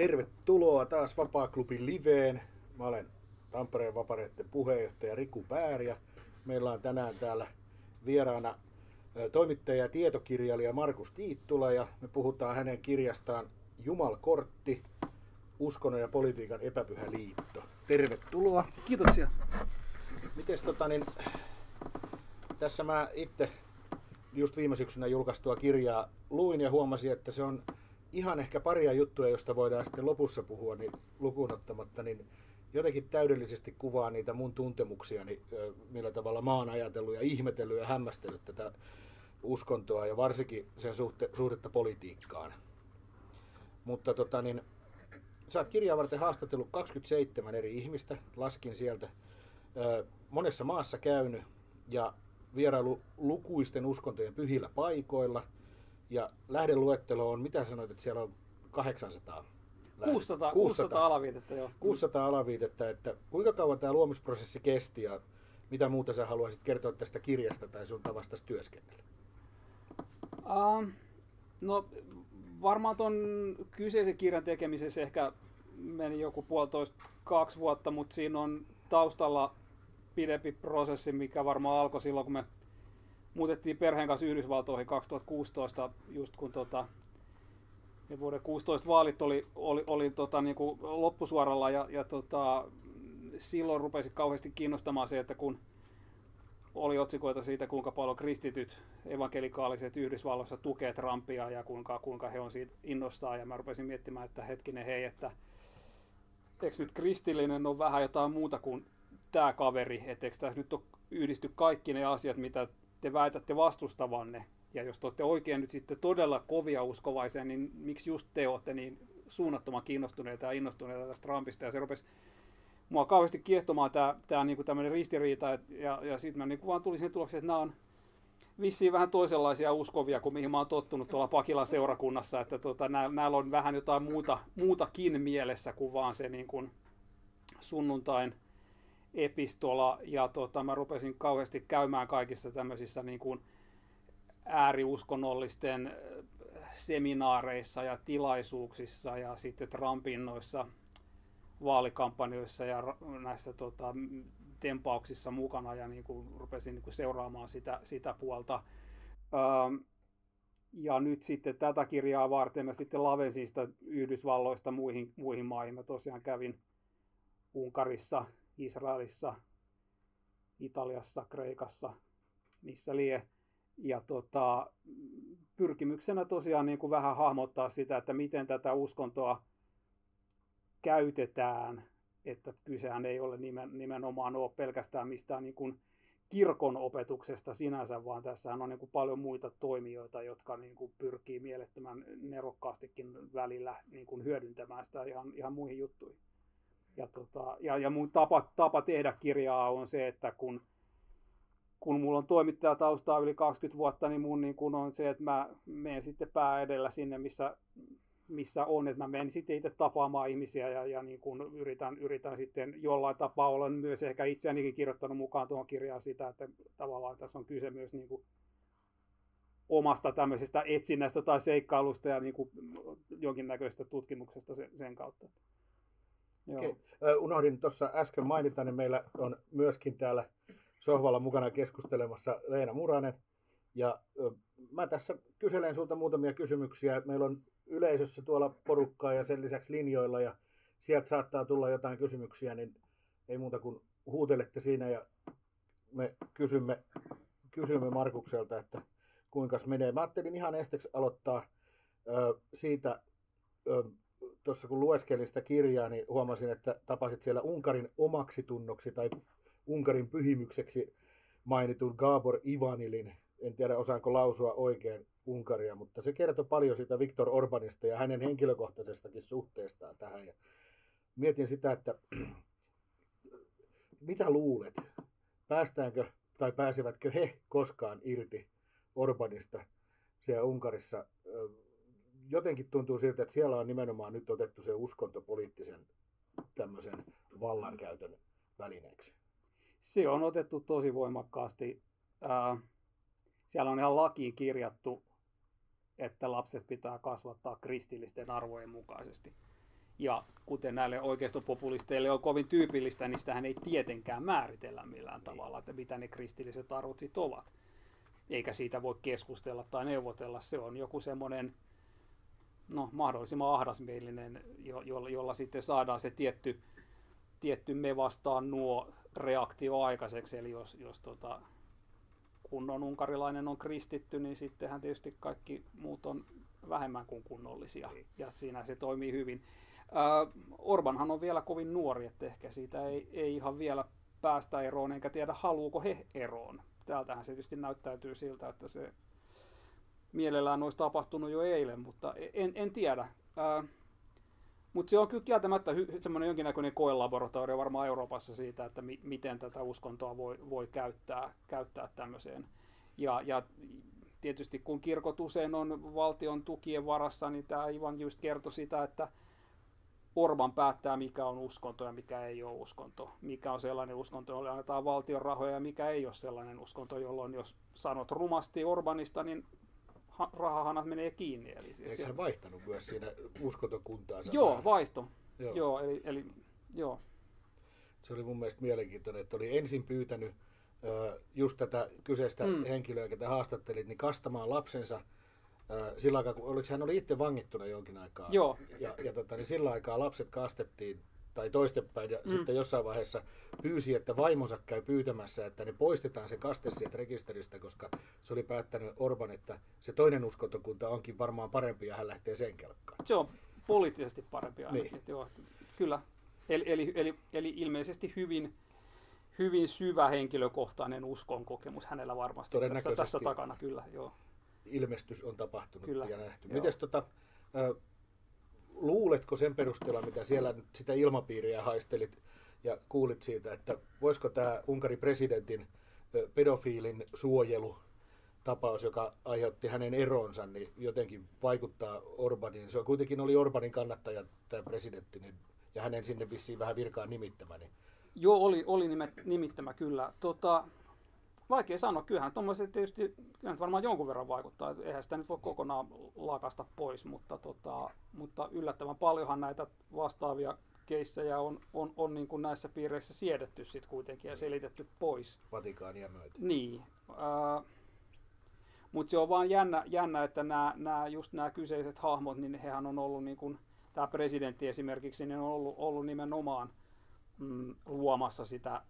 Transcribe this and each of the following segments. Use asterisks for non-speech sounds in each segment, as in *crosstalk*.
Tervetuloa taas Vapaa-klubin liveen. Mä olen Tampereen vapareiden puheenjohtaja Riku Päär ja meillä on tänään täällä vieraana toimittaja ja tietokirjailija Markus Tiittula ja me puhutaan hänen kirjastaan Jumalkortti, uskonnon ja politiikan epäpyhä liitto. Tervetuloa. Kiitoksia. Mites tota niin, tässä mä itse just viime syksynä julkaistua kirjaa luin ja huomasin, että se on ihan ehkä paria juttuja, josta voidaan sitten lopussa puhua niin lukuun ottamatta, niin jotenkin täydellisesti kuvaa niitä mun tuntemuksia, niin millä tavalla mä oon ajatellut ja ihmetellyt ja hämmästellyt tätä uskontoa ja varsinkin sen suhte, suhdetta politiikkaan. Mutta tota niin, sä oot kirjaa varten haastatellut 27 eri ihmistä, laskin sieltä, monessa maassa käynyt ja vierailu lukuisten uskontojen pyhillä paikoilla. Ja lähdeluettelo on, mitä sanoit, että siellä on 800? 600, 600, 600 alaviitettä, joo. 600 alaviitettä, että kuinka kauan tämä luomisprosessi kesti ja mitä muuta sä haluaisit kertoa tästä kirjasta tai sun tavasta työskennellä? Uh, no varmaan tuon kyseisen kirjan tekemisessä ehkä meni joku puolitoista, kaksi vuotta, mutta siinä on taustalla pidempi prosessi, mikä varmaan alkoi silloin, kun me muutettiin perheen kanssa Yhdysvaltoihin 2016, just kun tota, ja vuoden 16 vaalit oli, oli, oli tota, niin kuin loppusuoralla ja, ja tota, silloin rupesi kauheasti kiinnostamaan se, että kun oli otsikoita siitä, kuinka paljon kristityt evankelikaaliset Yhdysvalloissa tukee Trumpia ja kuinka, kuinka he on siitä innostaa. Ja mä rupesin miettimään, että hetkinen hei, että eikö nyt kristillinen on vähän jotain muuta kuin tämä kaveri, että eikö tässä nyt yhdisty kaikki ne asiat, mitä te väitätte vastustavanne. Ja jos te olette oikein nyt sitten todella kovia uskovaisia, niin miksi just te olette niin suunnattoman kiinnostuneita ja innostuneita tästä Trumpista. Ja se rupesi mua kauheasti kiehtomaan tämä, tämä niin tämmöinen ristiriita. Ja, ja sitten mä niin vaan tulin siihen tulokseen, että nämä on vissiin vähän toisenlaisia uskovia kuin mihin mä oon tottunut tuolla Pakilan seurakunnassa. Että tota, näillä on vähän jotain muuta, muutakin mielessä kuin vaan se niin kuin sunnuntain epistola ja tota, mä rupesin kauheasti käymään kaikissa tämmöisissä niin kuin ääriuskonnollisten äh, seminaareissa ja tilaisuuksissa ja sitten Trumpin noissa vaalikampanjoissa ja näissä tota, tempauksissa mukana ja niin kuin rupesin niin kuin seuraamaan sitä, sitä puolta. Ähm, ja nyt sitten tätä kirjaa varten mä sitten lavensin sitä Yhdysvalloista muihin, muihin maihin. Mä tosiaan kävin Unkarissa, Israelissa, Italiassa, Kreikassa, missä lie. Ja tota, pyrkimyksenä tosiaan niin kuin vähän hahmottaa sitä, että miten tätä uskontoa käytetään, että kysehän ei ole nimen, nimenomaan ole pelkästään mistään niin kuin kirkon opetuksesta sinänsä, vaan tässä on niin kuin paljon muita toimijoita, jotka niin kuin pyrkii mielettömän nerokkaastikin välillä niin kuin hyödyntämään sitä ihan, ihan muihin juttuihin. Ja, tota, ja, ja mun tapa, tapa tehdä kirjaa on se, että kun, kun mulla on toimittajataustaa yli 20 vuotta, niin mun niin kun on se, että mä menen sitten pää edellä sinne, missä, missä on, että mä menen sitten itse tapaamaan ihmisiä ja, ja niin kun yritän, yritän sitten jollain tapaa olla myös ehkä itseänikin kirjoittanut mukaan tuohon kirjaan sitä, että tavallaan tässä on kyse myös niin kuin omasta tämmöisestä etsinnästä tai seikkailusta ja niin kuin jonkinnäköisestä tutkimuksesta sen, sen kautta. Joo. unohdin tuossa äsken mainita, niin meillä on myöskin täällä sohvalla mukana keskustelemassa Leena Muranen. Ja mä tässä kyselen sulta muutamia kysymyksiä. Meillä on yleisössä tuolla porukkaa ja sen lisäksi linjoilla ja sieltä saattaa tulla jotain kysymyksiä, niin ei muuta kuin huutelette siinä ja me kysymme, kysymme Markukselta, että kuinka menee. Mä ajattelin ihan esteksi aloittaa siitä tuossa kun lueskelin sitä kirjaa, niin huomasin, että tapasit siellä Unkarin omaksi tunnoksi tai Unkarin pyhimykseksi mainitun Gabor Ivanilin. En tiedä osaanko lausua oikein Unkaria, mutta se kertoo paljon siitä Viktor Orbanista ja hänen henkilökohtaisestakin suhteestaan tähän. Ja mietin sitä, että *clears throat* mitä luulet, päästäänkö tai pääsevätkö he koskaan irti Orbanista siellä Unkarissa jotenkin tuntuu siltä, että siellä on nimenomaan nyt otettu se uskontopoliittisen tämmöisen vallankäytön välineeksi. Se on otettu tosi voimakkaasti. siellä on ihan lakiin kirjattu, että lapset pitää kasvattaa kristillisten arvojen mukaisesti. Ja kuten näille oikeistopopulisteille on kovin tyypillistä, niin sitähän ei tietenkään määritellä millään tavalla, että mitä ne kristilliset arvot sitten ovat. Eikä siitä voi keskustella tai neuvotella. Se on joku semmoinen no, mahdollisimman ahdasmielinen, jo, jolla, jolla sitten saadaan se tietty, tietty me vastaan nuo reaktio aikaiseksi. Eli jos, jos tota, kunnon unkarilainen on kristitty, niin sittenhän tietysti kaikki muut on vähemmän kuin kunnollisia. Niin. Ja siinä se toimii hyvin. Äh, Orbanhan on vielä kovin nuori, että ehkä siitä ei, ei ihan vielä päästä eroon, enkä tiedä haluuko he eroon. Täältähän se tietysti näyttäytyy siltä, että se mielellään olisi tapahtunut jo eilen, mutta en, en tiedä. Mutta se on kyllä kieltämättä hy- semmoinen jonkinnäköinen koelaboratorio varmaan Euroopassa siitä, että mi- miten tätä uskontoa voi, voi käyttää, käyttää tämmöiseen. Ja, ja tietysti kun kirkot usein on valtion tukien varassa, niin tämä Ivan just kertoi sitä, että Orban päättää, mikä on uskonto ja mikä ei ole uskonto. Mikä on sellainen uskonto, jolle annetaan valtion rahoja ja mikä ei ole sellainen uskonto, jolloin jos sanot rumasti Orbanista, niin rahahanat menee kiinni. Eli siis Eikö hän vaihtanut myös siinä uskontokuntaansa? Joo, vähän? vaihto. Joo. joo, eli, eli joo. Se oli mun mielestä mielenkiintoinen, että oli ensin pyytänyt just tätä kyseistä mm. henkilöä, ketä haastattelit, niin kastamaan lapsensa sillä aikaa, kun oliko hän oli itse vangittuna jonkin aikaa. Joo. Ja, ja tota, niin sillä aikaa lapset kastettiin tai toistepäin, ja mm. sitten jossain vaiheessa pyysi, että vaimonsa käy pyytämässä, että ne poistetaan se kaste sieltä rekisteristä, koska se oli päättänyt Orban, että se toinen uskontokunta onkin varmaan parempi ja hän lähtee sen kelkkaan. Se on poliittisesti parempi ainakin, niin. joo, kyllä. Eli, eli, eli, eli ilmeisesti hyvin, hyvin syvä henkilökohtainen uskon kokemus hänellä varmasti tässä, tässä takana, kyllä. Joo. Ilmestys on tapahtunut kyllä, ja nähty. Miten tota, luuletko sen perusteella, mitä siellä sitä ilmapiiriä haistelit ja kuulit siitä, että voisiko tämä Unkarin presidentin pedofiilin suojelu tapaus, joka aiheutti hänen eronsa, niin jotenkin vaikuttaa Orbanin. Se kuitenkin oli Orbanin kannattaja tämä presidentti, niin, ja hänen sinne vissiin vähän virkaan nimittämä. Niin. Joo, oli, oli nimittämä kyllä. Tota, Vaikea sanoa, kyllähän tuommoiset tietysti kyllähän varmaan jonkun verran vaikuttaa, eihän sitä nyt voi kokonaan lakasta pois, mutta, tota, mutta yllättävän paljonhan näitä vastaavia keissejä on, on, on niin kuin näissä piireissä siedetty sit kuitenkin ja selitetty pois. Vatikaania myöten. Niin. Äh, mutta se on vaan jännä, jännä että nämä, nämä, just nämä kyseiset hahmot, niin hehän on ollut, niin kuin, tämä presidentti esimerkiksi, niin on ollut, ollut nimenomaan mm, luomassa sitä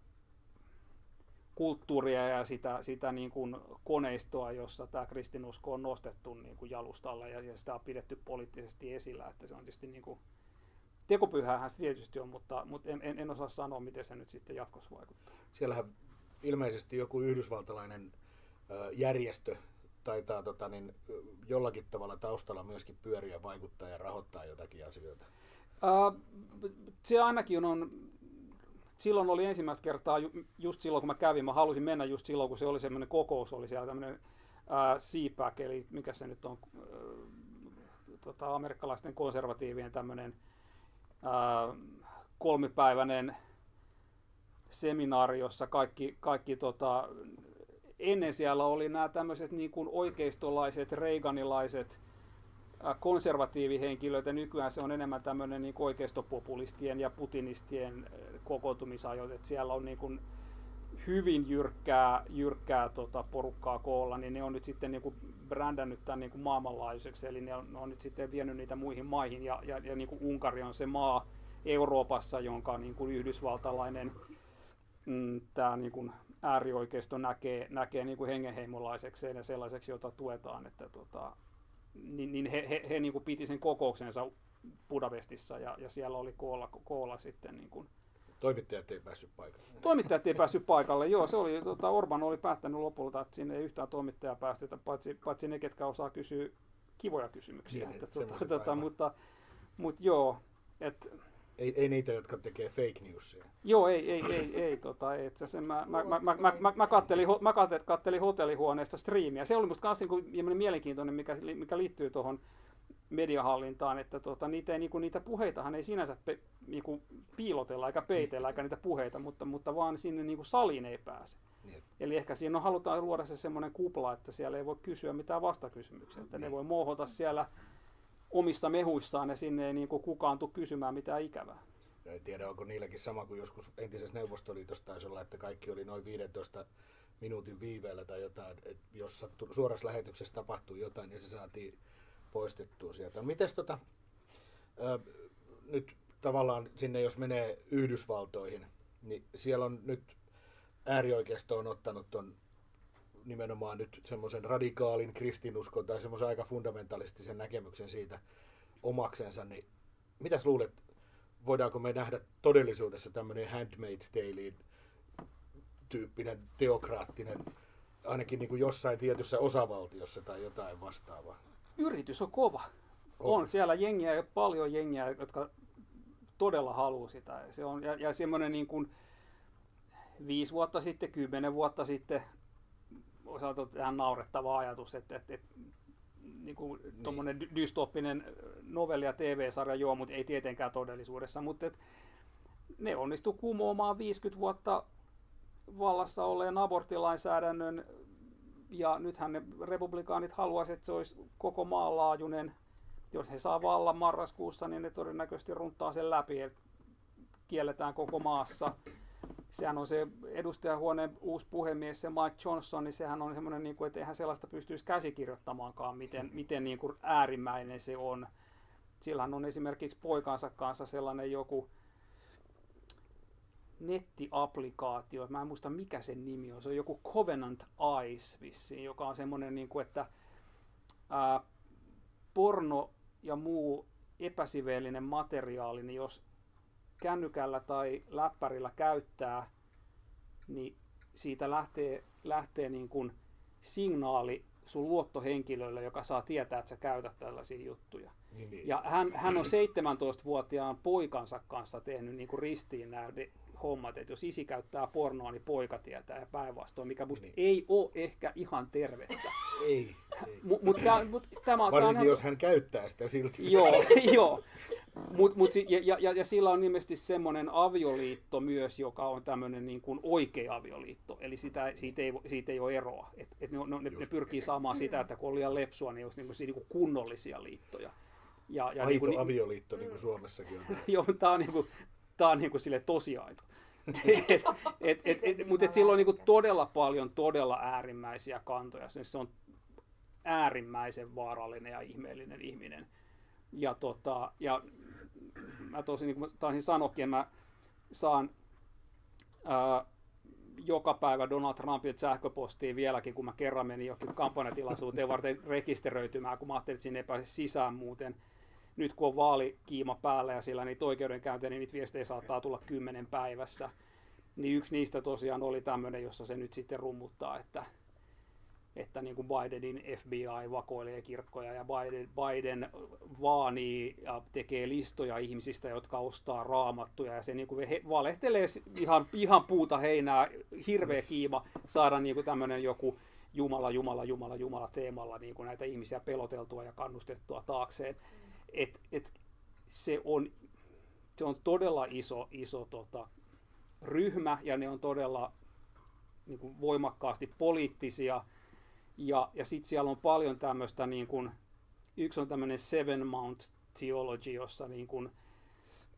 kulttuuria ja sitä, sitä niin kuin koneistoa, jossa tämä kristinusko on nostettu niin kuin jalustalle ja, ja sitä on pidetty poliittisesti esillä. Että se on tietysti niin kuin, tekopyhäähän se tietysti on, mutta, mutta en, en, en osaa sanoa, miten se nyt sitten jatkossa vaikuttaa. Siellähän ilmeisesti joku yhdysvaltalainen järjestö taitaa tota, niin, jollakin tavalla taustalla myöskin pyöriä, vaikuttaa ja rahoittaa jotakin asioita. Se ainakin on silloin oli ensimmäistä kertaa, just silloin kun mä kävin, mä halusin mennä just silloin, kun se oli semmoinen kokous, oli siellä tämmöinen CPAC, eli mikä se nyt on, ää, tota, amerikkalaisten konservatiivien tämmöinen ää, kolmipäiväinen seminaari, jossa kaikki, kaikki tota, ennen siellä oli nämä tämmöiset niin kuin oikeistolaiset, reiganilaiset, konservatiivihenkilöitä. Nykyään se on enemmän tämmöinen niin oikeistopopulistien ja putinistien kokoontumisajot, että siellä on niin kuin hyvin jyrkkää, jyrkkää tota porukkaa koolla, niin ne on nyt sitten niin kuin brändännyt tämän niin kuin maailmanlaajuiseksi, eli ne on, ne on nyt sitten vienyt niitä muihin maihin, ja, ja, ja niin kuin Unkari on se maa Euroopassa, jonka niin kuin yhdysvaltalainen mm, tämä niin kuin äärioikeisto näkee, näkee niin kuin hengenheimolaisekseen ja sellaiseksi, jota tuetaan, että tota, niin, niin he, he, he niin kuin piti sen kokouksensa Budapestissa ja, ja siellä oli koolla, koolla sitten niin kuin, Toimittajat ei päässyt paikalle. Toimittajat ei päässyt paikalle, joo. Se oli, tota, Orban oli päättänyt lopulta, että sinne ei yhtään toimittajaa päästetä, paitsi, paitsi ne, ketkä osaa kysyä kivoja kysymyksiä. Niin, että, tota, tota, mutta, mutta joo, et, ei, ei niitä, jotka tekee fake newsia. Joo, ei, ei, ei, ei tota, et sen mä, mä, mä, mä, mä, mä, mä, kattelin, mä kattelin hotellihuoneesta striimiä. Se oli musta myös niin mielenkiintoinen, mikä, mikä liittyy tuohon mediahallintaan, että tota, niitä, ei, niinku, niitä puheitahan ei sinänsä pe, niinku, piilotella eikä peitellä eikä niitä puheita, mutta, mutta vaan sinne niinku, saliin ei pääse. Niin. Eli ehkä siinä on, halutaan luoda se semmoinen kupla, että siellä ei voi kysyä mitään vastakysymyksiä, että niin. ne voi mohota siellä omissa mehuissaan ja sinne ei niin kuin kukaan tule kysymään mitään ikävää. En tiedä, onko niilläkin sama kuin joskus entisessä Neuvostoliitossa taisi olla, että kaikki oli noin 15 minuutin viiveellä tai jotain, että jos suorassa lähetyksessä tapahtui jotain, niin se saatiin poistettua sieltä. Mites tota, ää, nyt tavallaan sinne, jos menee Yhdysvaltoihin, niin siellä on nyt äärioikeisto on ottanut ton nimenomaan nyt semmoisen radikaalin kristinuskon tai semmoisen aika fundamentalistisen näkemyksen siitä omaksensa, niin mitäs luulet, voidaanko me nähdä todellisuudessa tämmöinen Handmaid's Tale tyyppinen teokraattinen, ainakin niin kuin jossain tietyssä osavaltiossa tai jotain vastaavaa? Yritys on kova. On, on siellä jengiä, paljon jengiä, jotka todella haluaa sitä. Se on, ja, ja semmoinen niin kuin viisi vuotta sitten, kymmenen vuotta sitten osalta ihan naurettava ajatus, että, että, että niin kuin niin. dystoppinen novelli ja TV-sarja joo, mutta ei tietenkään todellisuudessa, mutta että ne onnistu kumoamaan 50 vuotta vallassa olleen aborttilainsäädännön ja nythän ne republikaanit haluaisivat, että se olisi koko maanlaajuinen. Jos he saa vallan marraskuussa, niin ne todennäköisesti runtaa sen läpi, että kielletään koko maassa sehän on se edustajahuoneen uusi puhemies, se Mike Johnson, niin sehän on semmoinen, niin kuin, että eihän sellaista pystyisi käsikirjoittamaankaan, miten, miten niin kuin äärimmäinen se on. Sillähän on esimerkiksi poikansa kanssa sellainen joku nettiaplikaatio, mä en muista mikä sen nimi on, se on joku Covenant Eyes vissiin, joka on semmoinen, niin kuin, että ää, porno ja muu epäsiveellinen materiaali, niin jos kännykällä tai läppärillä käyttää, niin siitä lähtee, lähtee niin kuin signaali sun luottohenkilölle, joka saa tietää, että sä käytät tällaisia juttuja. Niin, niin. Ja hän, hän on 17-vuotiaan poikansa kanssa tehnyt niin kuin ristiin nämä hommat, että jos isi käyttää pornoa, niin poika tietää ja päinvastoin, mikä musta niin. ei ole ehkä ihan tervettä. *laughs* ei. ei. Mut, mut, mut, tämä, Varsinkin tämä, jos hän käyttää sitä silti. *laughs* Joo, joo. Mut, mut, ja, ja, ja sillä on nimesti semmoinen avioliitto myös, joka on tämmöinen niin kuin oikea avioliitto. Eli sitä, siitä, ei, siitä ei ole eroa. Et, et ne, ne, ne pyrkii saamaan sitä, että kun on liian lepsua, niin olisi niin kuin, niin kuin kunnollisia liittoja. Ja, ja Aito niin kuin, avioliitto, niin kuin Suomessakin on. *laughs* Joo, tämä on, niin kuin, tämä on niin kuin sille tosiaito. *laughs* et, et, et, et, mutta et sillä on niin todella paljon todella äärimmäisiä kantoja. Se on äärimmäisen vaarallinen ja ihmeellinen ihminen. Ja, tota, ja mä tosin niin kuin taisin sanoakin, mä saan ää, joka päivä Donald Trumpilta sähköpostiin vieläkin, kun mä kerran menin jokin kampanjatilaisuuteen varten rekisteröitymään, kun mä ajattelin, että sinne ei pääse sisään muuten. Nyt kun on vaalikiima päällä ja sillä niitä oikeudenkäyntejä, niin niitä viestejä saattaa tulla kymmenen päivässä. Niin yksi niistä tosiaan oli tämmöinen, jossa se nyt sitten rummuttaa, että että niin kuin Bidenin FBI vakoilee kirkkoja ja Biden, Biden vaanii ja tekee listoja ihmisistä, jotka ostaa raamattuja ja se niin kuin he, valehtelee ihan, ihan puuta heinää, hirveä kiima saada niin kuin tämmöinen joku Jumala, Jumala, Jumala, Jumala teemalla niin kuin näitä ihmisiä peloteltua ja kannustettua taakseen. Et, et se, on, se on todella iso, iso tota, ryhmä ja ne on todella niin kuin voimakkaasti poliittisia – ja, ja sitten siellä on paljon tämmöistä, niin kuin, yksi on tämmöinen Seven Mount Theology, jossa niin kuin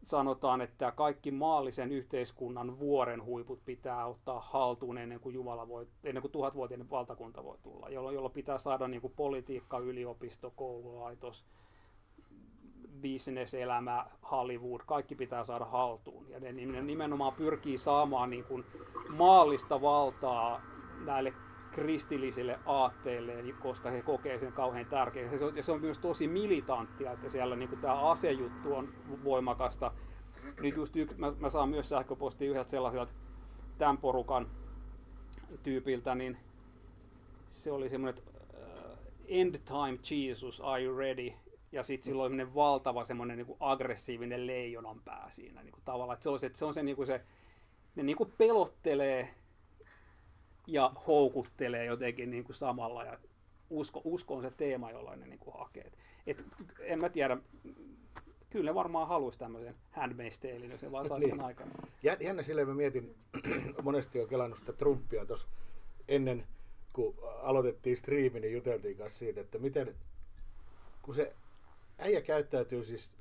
sanotaan, että kaikki maallisen yhteiskunnan vuoren huiput pitää ottaa haltuun ennen kuin Jumala voi, ennen kuin tuhatvuotinen valtakunta voi tulla, jolloin, jolloin pitää saada niin kuin politiikka, yliopisto, koululaitos, bisneselämä, Hollywood, kaikki pitää saada haltuun. Ja ne nimenomaan pyrkii saamaan niin kuin maallista valtaa näille kristillisille aatteille, koska he kokee sen kauhean tärkeäksi. Se on, ja se on myös tosi militanttia, että siellä niin tämä asejuttu on voimakasta. Nyt just yksi, mä, mä saan myös sähköpostia yhdeltä sellaiselta tämän porukan tyypiltä, niin se oli semmoinen uh, End Time Jesus, are you ready? Ja sitten sillä on valtava semmoinen niin aggressiivinen leijonan pää siinä niin kuin tavallaan. Että se on se, että se, on se, niin kuin se ne niin kuin pelottelee ja houkuttelee jotenkin niin kuin samalla ja usko, usko on se teema, jolla ne niin kuin hakee. Et, en mä tiedä, kyllä ne varmaan haluaisi tämmöisen handmaid's talein, jos se vaan saisi niin. sen aikana. Jännä silleen mä mietin, *clears throat* monesti on kelannut sitä Trumpia tuossa ennen, kun aloitettiin striimi, niin juteltiin kanssa siitä, että miten, kun se äijä käyttäytyy siis,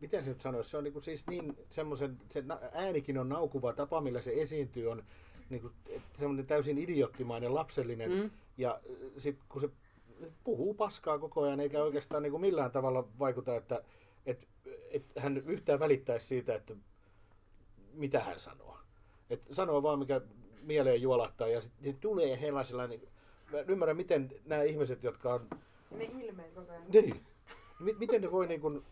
miten se nyt sanoisi, se on niin siis niin semmoisen, se äänikin on naukuva tapa, millä se esiintyy, on niin kuin, semmoinen täysin idioottimainen, lapsellinen, mm. ja sitten kun se puhuu paskaa koko ajan, eikä oikeastaan niin kuin millään tavalla vaikuta, että, että, että hän yhtään välittäisi siitä, että mitä hän sanoo. Että sanoo vaan, mikä mieleen juolahtaa, ja sitten tulee hellaisella, niin mä ymmärrän, miten nämä ihmiset, jotka on... Ne ilmeet koko ajan. Niin. Miten ne voi niin kuin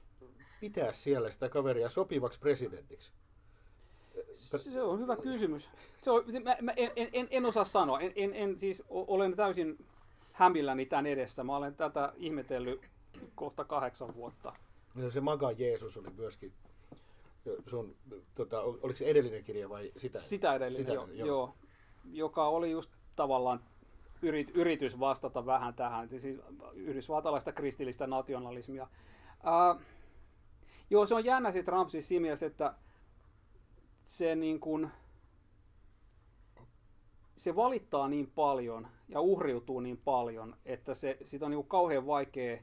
pitää siellä sitä kaveria sopivaksi presidentiksi? Se on hyvä kysymys. Se on, mä, mä en, en, en, osaa sanoa. En, en, en, siis olen täysin hämilläni tämän edessä. Mä olen tätä ihmetellyt kohta kahdeksan vuotta. Ja se Maga Jeesus oli myöskin sun, tota, oliko se edellinen kirja vai sitä? Sitä edellinen, sitä, jo, joo. joo. Joka oli just tavallaan yrit, yritys vastata vähän tähän, siis yhdysvaltalaista kristillistä nationalismia. Ää, joo, se on jännä sitten Trumpsin simias, että se niin kuin, se valittaa niin paljon ja uhriutuu niin paljon, että se, sitä on niin kuin kauhean vaikea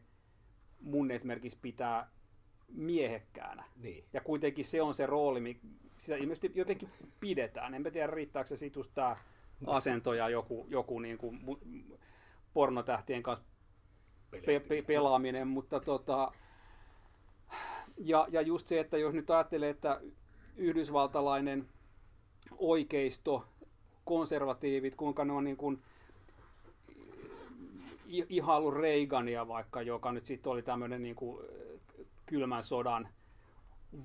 mun esimerkiksi pitää miehekkäänä. Niin. Ja kuitenkin se on se rooli, sitä ilmeisesti jotenkin pidetään. En tiedä, riittääkö se sitten tämä asento ja joku, joku niin kuin pornotähtien kanssa pe- pe- pelaaminen, mutta tota, ja, ja just se, että jos nyt ajattelee, että yhdysvaltalainen oikeisto, konservatiivit, kuinka ne on niin kuin ihailu Reagania vaikka, joka nyt sitten oli tämmöinen niin kuin kylmän sodan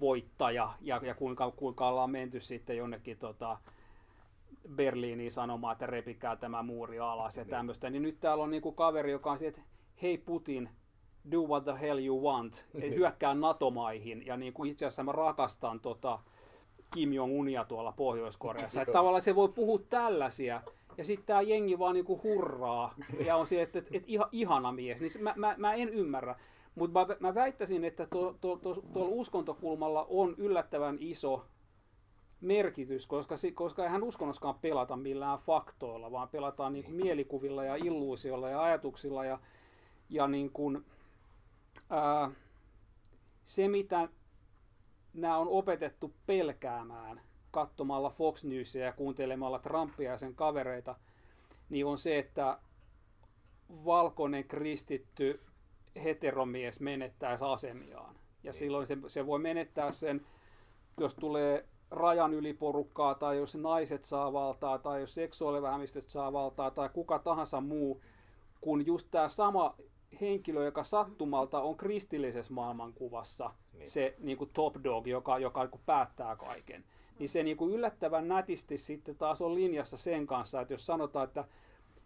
voittaja ja, ja kuinka, kuinka ollaan menty sitten jonnekin tota, Berliiniin sanomaan, että repikää tämä muuri alas ja niin. tämmöistä. Niin nyt täällä on niinku kaveri, joka on siihen, että hei Putin, do what the hell you want, niin. hyökkää NATO-maihin. Ja niin kuin itse asiassa mä rakastan tota Kim Jong-unia tuolla Pohjois-Koreassa. että tavallaan se voi puhua tällaisia. Ja sitten tämä jengi vaan niinku hurraa ja on se, että et, et, iha, ihana mies. Niin mä, mä, mä en ymmärrä. Mutta mä, mä väittäisin, että tuolla to, to, tuolla uskontokulmalla on yllättävän iso merkitys, koska, koska eihän uskonnoskaan pelata millään faktoilla, vaan pelataan niin kuin mielikuvilla ja illuusioilla ja ajatuksilla. Ja, ja niin kuin, ää, se, mitä nämä on opetettu pelkäämään katsomalla Fox Newsia ja kuuntelemalla Trumpia ja sen kavereita, niin on se, että valkoinen kristitty heteromies menettäisi asemiaan. Ja niin. silloin se, se voi menettää sen, jos tulee rajan yli porukkaa, tai jos naiset saa valtaa, tai jos seksuaalivähemmistöt saa valtaa, tai kuka tahansa muu, kun just tämä sama henkilö, joka sattumalta on kristillisessä maailmankuvassa, niin. se niin kuin top dog, joka, joka niin kuin päättää kaiken, niin se niin kuin yllättävän nätisti sitten taas on linjassa sen kanssa, että jos sanotaan, että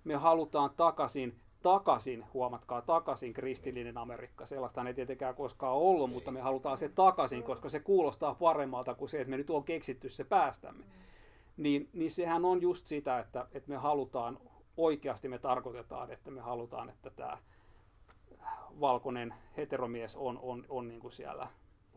me halutaan takaisin takaisin, huomatkaa takaisin kristillinen Amerikka. Sellaista ei tietenkään koskaan ollut, mutta me halutaan se takaisin, koska se kuulostaa paremmalta kuin se, että me nyt on keksitty se päästämme. Niin, niin sehän on just sitä, että, että me halutaan, oikeasti me tarkoitetaan, että me halutaan, että tämä valkoinen heteromies on, on, on niin kuin siellä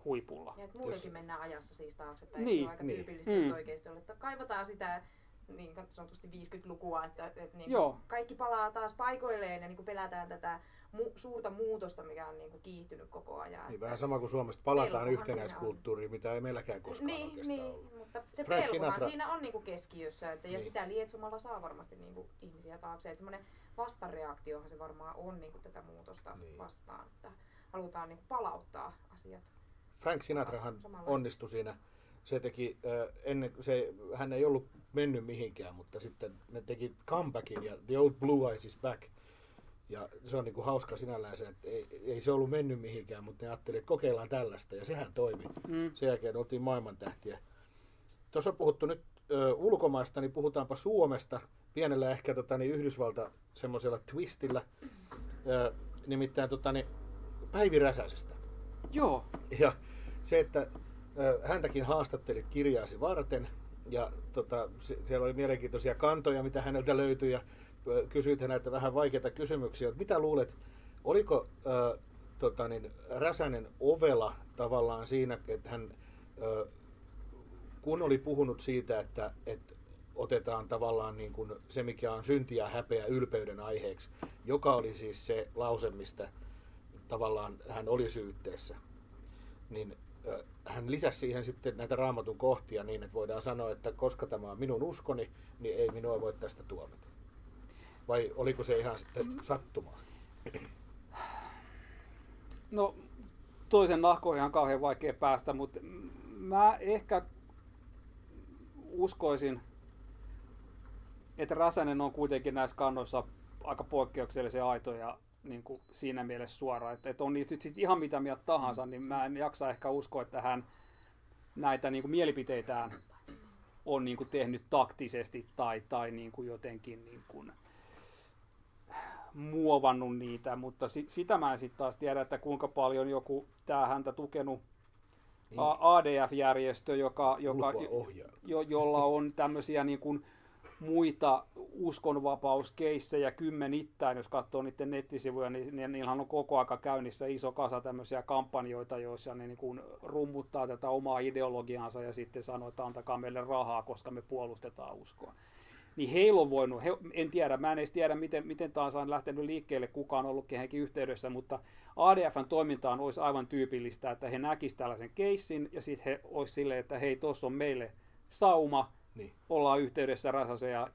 huipulla. Ja että muutenkin mennään ajassa siis taakse, niin, se on aika niin. tyypillistä mm. oikeasti että kaivataan sitä niin sanotusti 50-lukua, että, että niin Joo. kaikki palaa taas paikoilleen ja niin kuin pelätään tätä mu- suurta muutosta, mikä on niin kuin kiihtynyt koko ajan. Niin, vähän sama kuin Suomesta palataan yhtenäiskulttuuriin, mitä ei meilläkään koskaan niin, oikeastaan niin, ollut. mutta se Frank Sinatra... siinä on niin kuin keskiössä, että, ja niin. sitä lietsumalla saa varmasti niin kuin ihmisiä taakse. Että semmoinen vastareaktiohan se varmaan on niin kuin tätä muutosta niin. vastaan, että halutaan niin kuin palauttaa asiat. Frank Sinatrahan onnistui siinä se teki, äh, ennen, se, hän ei ollut mennyt mihinkään, mutta sitten ne teki comebackin ja The Old Blue Eyes is back. Ja se on niin kuin hauska sinällään se, että ei, ei se ollut mennyt mihinkään, mutta ne ajattelivat, että kokeillaan tällaista ja sehän toimi. Mm. Sen jälkeen oltiin maailmantähtiä. Tuossa on puhuttu nyt ö, ulkomaista, niin puhutaanpa Suomesta pienellä ehkä tota, niin Yhdysvalta semmoisella twistillä. Ö, nimittäin tota, niin, Päivi Räsäsestä. Joo. Ja se, että häntäkin haastattelit kirjaasi varten ja tota, siellä oli mielenkiintoisia kantoja, mitä häneltä löytyi ja kysyit häneltä vähän vaikeita kysymyksiä. Mitä luulet, oliko äh, tota niin, Räsänen ovela tavallaan siinä, että hän äh, kun oli puhunut siitä, että, että otetaan tavallaan niin kuin se, mikä on syntiä, häpeä, ylpeyden aiheeksi, joka oli siis se lause, mistä tavallaan hän oli syytteessä, niin hän lisäsi siihen sitten näitä raamatun kohtia niin, että voidaan sanoa, että koska tämä on minun uskoni, niin ei minua voi tästä tuomita. Vai oliko se ihan sitten sattumaa? No toisen nahko on ihan kauhean vaikea päästä, mutta mä ehkä uskoisin, että Räsänen on kuitenkin näissä kannoissa aika poikkeuksellisen aitoja niin kuin siinä mielessä suoraan, että, että on niitä nyt sit ihan mitä mieltä tahansa, niin mä en jaksa ehkä uskoa, että hän näitä niin kuin mielipiteitään on niin kuin tehnyt taktisesti tai, tai niin kuin jotenkin niin kuin muovannut niitä, mutta si, sitä mä en sitten taas tiedä, että kuinka paljon joku tämä häntä tukenut niin. ADF-järjestö, joka, joka, jo, jolla on tämmöisiä niin kuin muita uskonvapauskeissejä kymmenittäin, jos katsoo niiden nettisivuja, niin, niin niillähän on koko aika käynnissä iso kasa tämmöisiä kampanjoita, joissa ne niin kuin rummuttaa tätä omaa ideologiaansa ja sitten sanoo, että antakaa meille rahaa, koska me puolustetaan uskoa. Niin heillä on voinut, he, en tiedä, mä en edes tiedä, miten, miten taas on lähtenyt liikkeelle, kuka on ollut kehenkin yhteydessä, mutta ADFn toimintaan olisi aivan tyypillistä, että he näkisivät tällaisen keissin ja sitten he olisi silleen, että hei, tuossa on meille sauma, niin. ollaan yhteydessä Räsäseen ja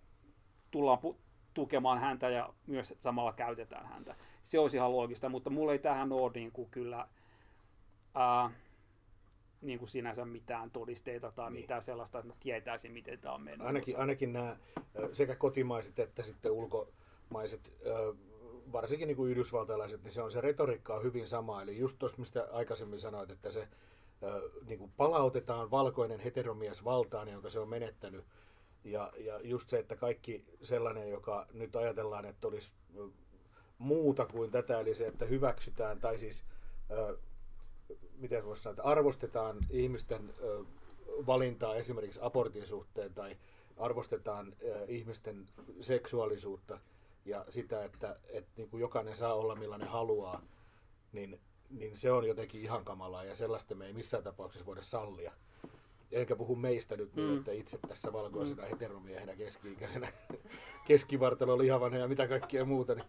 tullaan pu- tukemaan häntä ja myös samalla käytetään häntä. Se olisi ihan loogista, mutta mulla ei tähän ole niin kuin kyllä ää, niin kuin sinänsä mitään todisteita tai niin. mitään sellaista, että mä tietäisin, miten tämä on mennyt. Ainakin, ainakin nämä sekä kotimaiset että sitten ulkomaiset, varsinkin niin kuin yhdysvaltalaiset, niin se on se retoriikka on hyvin sama. Eli just tuossa, mistä aikaisemmin sanoit, että se niin kuin palautetaan valkoinen heteromies valtaan, jonka se on menettänyt. Ja, ja just se, että kaikki sellainen, joka nyt ajatellaan, että olisi muuta kuin tätä, eli se, että hyväksytään, tai siis miten voisi sanoa, että arvostetaan ihmisten valintaa esimerkiksi abortin suhteen, tai arvostetaan ihmisten seksuaalisuutta ja sitä, että, että niin kuin jokainen saa olla millainen haluaa, niin niin se on jotenkin ihan kamalaa ja sellaista me ei missään tapauksessa voida sallia. Enkä puhu meistä nyt niin, mm. että itse tässä valkoisena mm. heteromiehenä keski-ikäisenä, *laughs* keskivartalo lihavana ja mitä kaikkea muuta. Niin,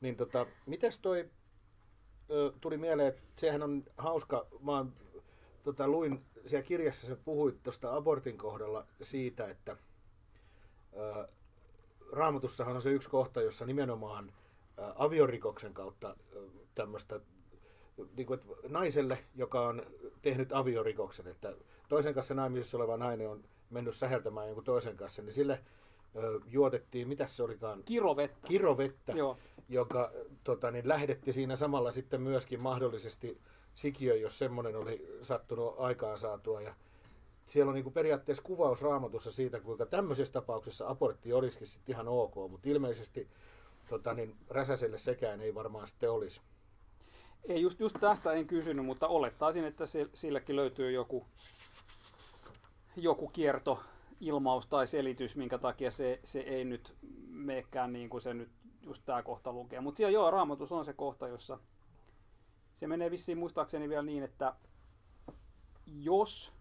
niin tota, mitäs toi ö, tuli mieleen, että sehän on hauska, mä oon, tota, luin siellä kirjassa, sä puhuit tuosta abortin kohdalla siitä, että ö, raamatussahan on se yksi kohta, jossa nimenomaan ö, aviorikoksen kautta tämmöistä niin kuin, että naiselle, joka on tehnyt aviorikoksen, että toisen kanssa naimisissa oleva nainen on mennyt säheltämään jonkun toisen kanssa, niin sille ö, juotettiin, mitä se olikaan? Kirovettä. Kirovettä, Joo. joka tota, niin lähdetti siinä samalla sitten myöskin mahdollisesti sikiö, jos semmoinen oli sattunut aikaan saatua. Ja siellä on niin kuin periaatteessa kuvaus raamatussa siitä, kuinka tämmöisessä tapauksessa abortti olisikin sitten ihan ok, mutta ilmeisesti tota, niin Räsäselle sekään ei varmaan sitten olisi. Ei, just, just tästä en kysynyt, mutta olettaisin, että se, sillekin löytyy joku, joku kierto, ilmaus tai selitys, minkä takia se, se ei nyt meekään niin kuin se nyt just tämä kohta lukee. Mutta siellä joo, raamatus on se kohta, jossa se menee vissiin muistaakseni vielä niin, että jos,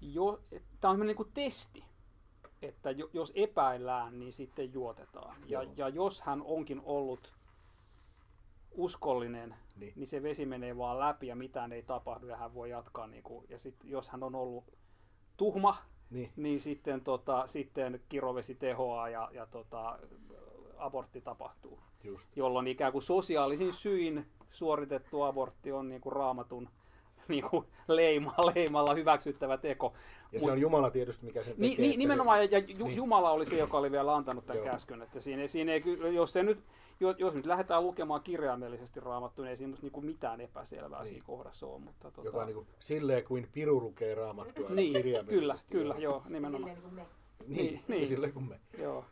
jo, tämä on niin kuin testi, että jos epäillään, niin sitten juotetaan. Ja, ja jos hän onkin ollut uskollinen, niin. niin se vesi menee vaan läpi ja mitään ei tapahdu ja hän voi jatkaa. Niin kuin, ja sit, jos hän on ollut tuhma, niin, niin sitten, tota, sitten kirovesi tehoaa ja, ja tota, abortti tapahtuu. Just. Jolloin ikään kuin sosiaalisin syin suoritettu abortti on niin kuin raamatun niin kuin leima, leimalla hyväksyttävä teko. Ja Mut, se on Jumala tietysti, mikä sen tekee. Ni, nimenomaan, ja, ja ju, niin. Jumala oli se, joka oli vielä antanut tämän Joo. käskyn. Että siinä, siinä ei, jos se nyt jos nyt lähdetään lukemaan kirjaimellisesti raamattua, niin ei siinä niinku mitään epäselvää niin. siinä kohdassa ole. Mutta, tota... Joka on niin silleen kuin piru lukee raamattua niin, kyllä, kyllä, joo, nimenomaan. Silleen kuin me. Niin, niin. silleen kuin me. Joo.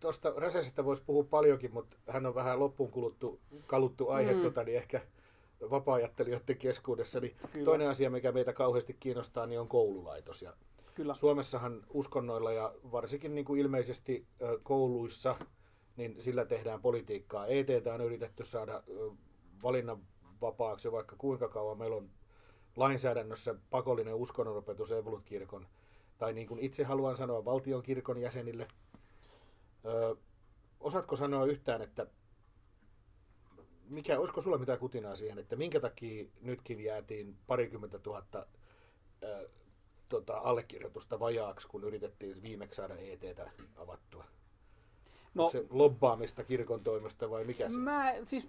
Tuosta Räsäsestä voisi puhua paljonkin, mutta hän on vähän loppuun kuluttu, kaluttu aihe, mm. tota, niin ehkä vapaa-ajattelijoiden keskuudessa. Niin toinen asia, mikä meitä kauheasti kiinnostaa, niin on koululaitos. Ja Kyllä. Suomessahan uskonnoilla ja varsinkin niin kuin ilmeisesti kouluissa – niin sillä tehdään politiikkaa. ET on yritetty saada valinnan vapaaksi vaikka kuinka kauan. Meillä on lainsäädännössä pakollinen uskonnonopetus Evolut-kirkon, tai niin kuin itse haluan sanoa valtion kirkon jäsenille. Ö, osaatko sanoa yhtään, että mikä, olisiko sulla mitään kutinaa siihen, että minkä takia nytkin jäätiin parikymmentä tuhatta ää, tota, allekirjoitusta vajaaksi, kun yritettiin viimeksi saada ETtä avattua? No, se lobbaamista kirkon toimesta vai mikä se? Mä, siis,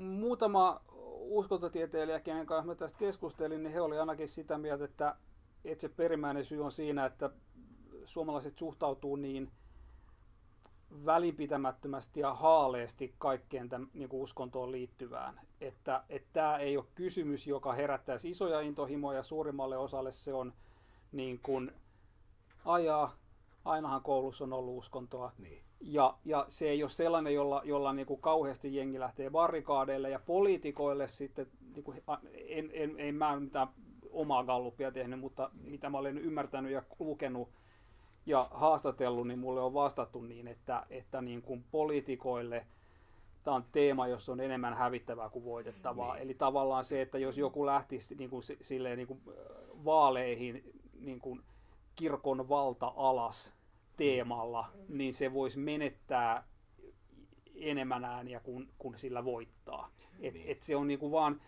muutama uskontotieteilijä, kenen kanssa mä tästä keskustelin, niin he oli ainakin sitä mieltä, että, että se perimmäinen syy on siinä, että suomalaiset suhtautuu niin välinpitämättömästi ja haaleesti kaikkeen tämän niin kuin uskontoon liittyvään. Että, että tämä ei ole kysymys, joka herättäisi isoja intohimoja. Suurimmalle osalle se on niin kuin, ajaa, ainahan koulussa on ollut uskontoa. Niin. Ja, ja se ei ole sellainen, jolla, jolla niin kuin kauheasti jengi lähtee barrikaadeille ja poliitikoille sitten, niin kuin, en, en, en mä mitään omaa gallupia tehnyt, mutta mitä mä olen ymmärtänyt ja lukenut ja haastatellut, niin mulle on vastattu niin, että, että niin kuin poliitikoille tämä on teema, jossa on enemmän hävittävää kuin voitettavaa. Niin. Eli tavallaan se, että jos joku lähtisi niin kuin, silleen, niin kuin vaaleihin niin kuin kirkon valta alas teemalla, niin se voisi menettää enemmän ääniä kuin, kuin sillä voittaa. Et, niin. et se on niinku vaan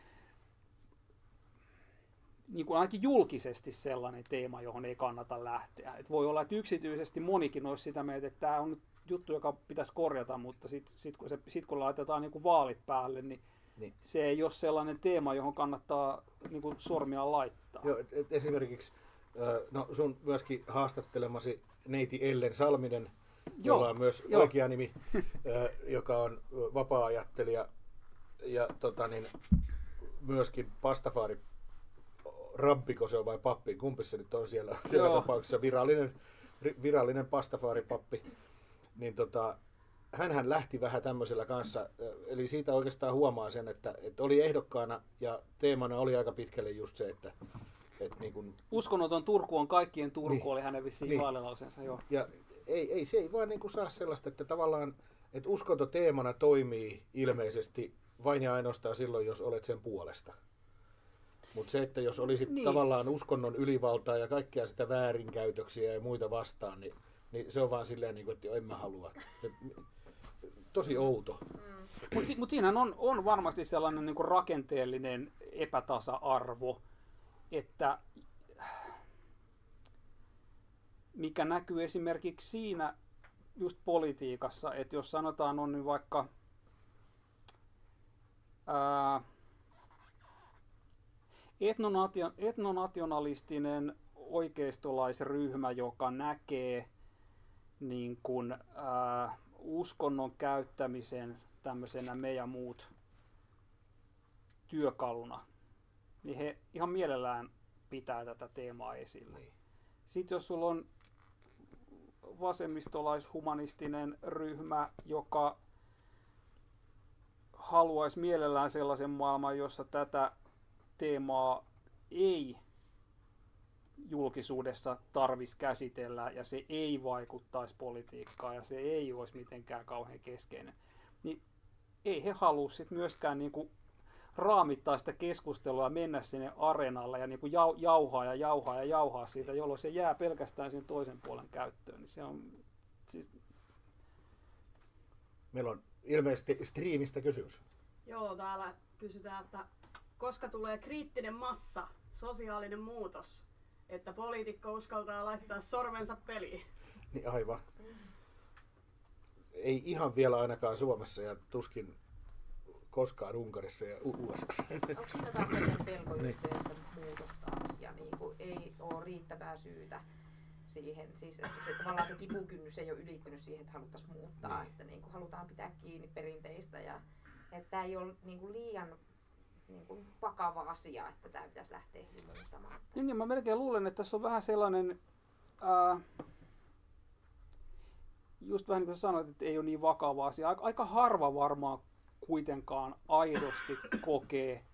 niin kuin ainakin julkisesti sellainen teema, johon ei kannata lähteä. Et voi olla, että yksityisesti monikin olisi sitä mieltä, että tämä on nyt juttu, joka pitäisi korjata, mutta sitten sit kun, se, sit kun laitetaan niin kuin vaalit päälle, niin, niin se ei ole sellainen teema, johon kannattaa niin kuin sormia laittaa. Joo, et, et esimerkiksi no, sun myöskin haastattelemasi neiti Ellen Salminen, Joo, jolla on myös jo. oikea nimi, joka on vapaa-ajattelija ja tota, niin, myöskin pastafaari rabbiko se on vai pappi, kumpi se nyt on siellä? Joka tapauksessa virallinen, virallinen pastafaaripappi, niin tota, hänhän lähti vähän tämmöisellä kanssa, eli siitä oikeastaan huomaa sen, että, että oli ehdokkaana ja teemana oli aika pitkälle just se, että et niin kun... Uskonnoton Turku on kaikkien Turku, niin. oli hänen vissiin niin. vaalilauseensa, joo. Ja ei, ei, se ei vaan niin saa sellaista, että tavallaan että uskonto teemana toimii ilmeisesti vain ja ainoastaan silloin, jos olet sen puolesta. Mutta se, että jos olisit niin. tavallaan uskonnon ylivaltaa ja kaikkea sitä väärinkäytöksiä ja muita vastaan, niin, niin se on vaan silleen, niin kuin, että en mä halua. Et, tosi outo. Mm. Mutta mut siinähän on, on varmasti sellainen niin kuin rakenteellinen epätasa-arvo, että mikä näkyy esimerkiksi siinä just politiikassa, että jos sanotaan on nyt vaikka ää, etnonation, etnonationalistinen oikeistolaisryhmä, joka näkee niin kuin, ää, uskonnon käyttämisen tämmöisenä me ja muut työkaluna, niin he ihan mielellään pitää tätä teemaa esillä. Niin. Sitten jos sulla on vasemmistolaishumanistinen ryhmä, joka haluaisi mielellään sellaisen maailman, jossa tätä teemaa ei julkisuudessa tarvitsisi käsitellä ja se ei vaikuttaisi politiikkaan ja se ei olisi mitenkään kauhean keskeinen, niin ei he halua sitten myöskään niinku raamittaa sitä keskustelua ja mennä sinne areenalle ja niinku jau, jauhaa ja jauhaa ja jauhaa siitä, jolloin se jää pelkästään sen toisen puolen käyttöön. Niin se on, siis... Meillä on ilmeisesti striimistä kysymys. Joo, täällä kysytään, että koska tulee kriittinen massa, sosiaalinen muutos, että poliitikko uskaltaa laittaa sormensa peliin. Niin aivan. Ei ihan vielä ainakaan Suomessa ja tuskin koskaan Unkarissa ja USA. Onko siinä taas sellainen pelko niin. se, että muutos taas ja niin kuin ei ole riittävää syytä siihen, siis että se, tavallaan se kipukynnys ei ole ylittynyt siihen, että haluttaisiin muuttaa, niin. että niin kuin halutaan pitää kiinni perinteistä ja että tämä ei ole niin kuin liian niin kuin vakava asia, että tämä pitäisi lähteä muuttamaan. Niin, niin, mä melkein luulen, että tässä on vähän sellainen, ää, just vähän niin kuin sanoit, että ei ole niin vakava asia. Aika, aika harva varmaan kuitenkaan aidosti kokee,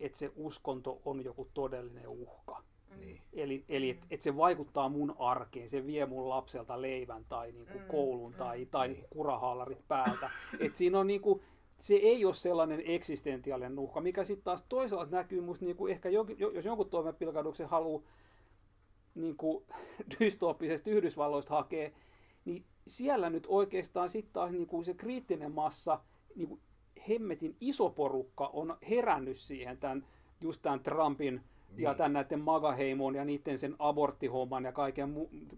että se uskonto on joku todellinen uhka. Niin. Eli, eli että et se vaikuttaa mun arkeen, se vie mun lapselta leivän tai niinku mm, koulun mm, tai, tai niin. kurahaalarit päältä. Et siinä on niinku, se ei ole sellainen eksistentiaalinen uhka, mikä sitten taas toisaalta näkyy musta niinku ehkä jo, jos jonkun toimenpilkahduksen haluaa niinku *laughs* dystooppisesta Yhdysvalloista hakea, niin siellä nyt oikeastaan sitten taas niin kuin se kriittinen massa, niin kuin hemmetin iso porukka on herännyt siihen tämän, just tämän Trumpin niin. ja tämän näiden magaheimon ja niiden sen aborttihomman ja kaiken mu-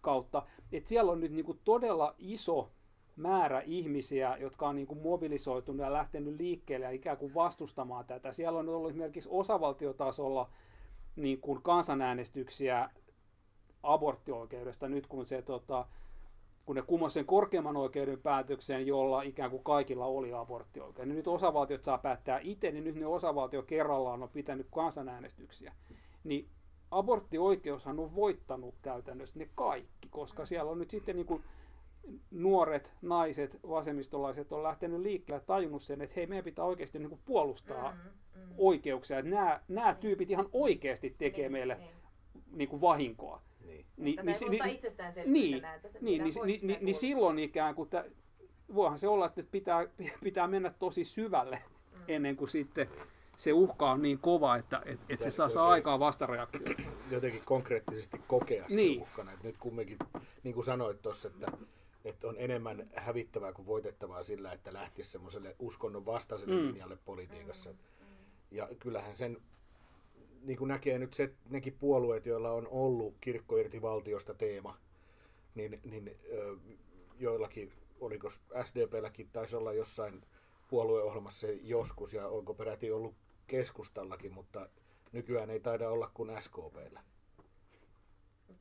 kautta. Että siellä on nyt niin kuin todella iso määrä ihmisiä, jotka on niin kuin mobilisoitunut ja lähtenyt liikkeelle ja ikään kuin vastustamaan tätä. Siellä on ollut esimerkiksi osavaltiotasolla niin kuin kansanäänestyksiä aborttioikeudesta nyt, kun se tota, kun ne kumosi sen korkeimman oikeuden päätöksen, jolla ikään kuin kaikilla oli aborttioikeus. Niin nyt osavaltiot saa päättää itse, niin nyt ne osavaltio kerrallaan on pitänyt kansanäänestyksiä. Niin aborttioikeushan on voittanut käytännössä ne kaikki, koska siellä on nyt sitten niin kuin nuoret naiset, vasemmistolaiset on lähtenyt liikkeelle ja tajunnut sen, että hei, meidän pitää oikeasti niin kuin puolustaa mm, mm. oikeuksia, että nämä, nämä tyypit ihan oikeasti tekee niin, meille niin. Niin kuin vahinkoa. Niin. Niin, niin, niin, niin, niin, että se niin, niin, niin, niin, niin silloin ikään kuin, tä, voihan se olla, että pitää, pitää mennä tosi syvälle mm. ennen kuin sitten se uhka on niin kova, että et, et se saa, saa aikaa vastareaktioita. Jotenkin konkreettisesti kokea niin. se uhkana. Et nyt kumminkin, niin kuin sanoit tuossa, että, että on enemmän hävittävää kuin voitettavaa sillä, että lähtisi semmoiselle uskonnon vastaiselle mm. linjalle politiikassa. Mm. Ja kyllähän sen niin kuin näkee nyt se, nekin puolueet, joilla on ollut kirkko irti valtiosta teema, niin, niin joillakin, oliko SDPlläkin, taisi olla jossain puolueohjelmassa joskus, ja onko peräti ollut keskustallakin, mutta nykyään ei taida olla kuin SKPllä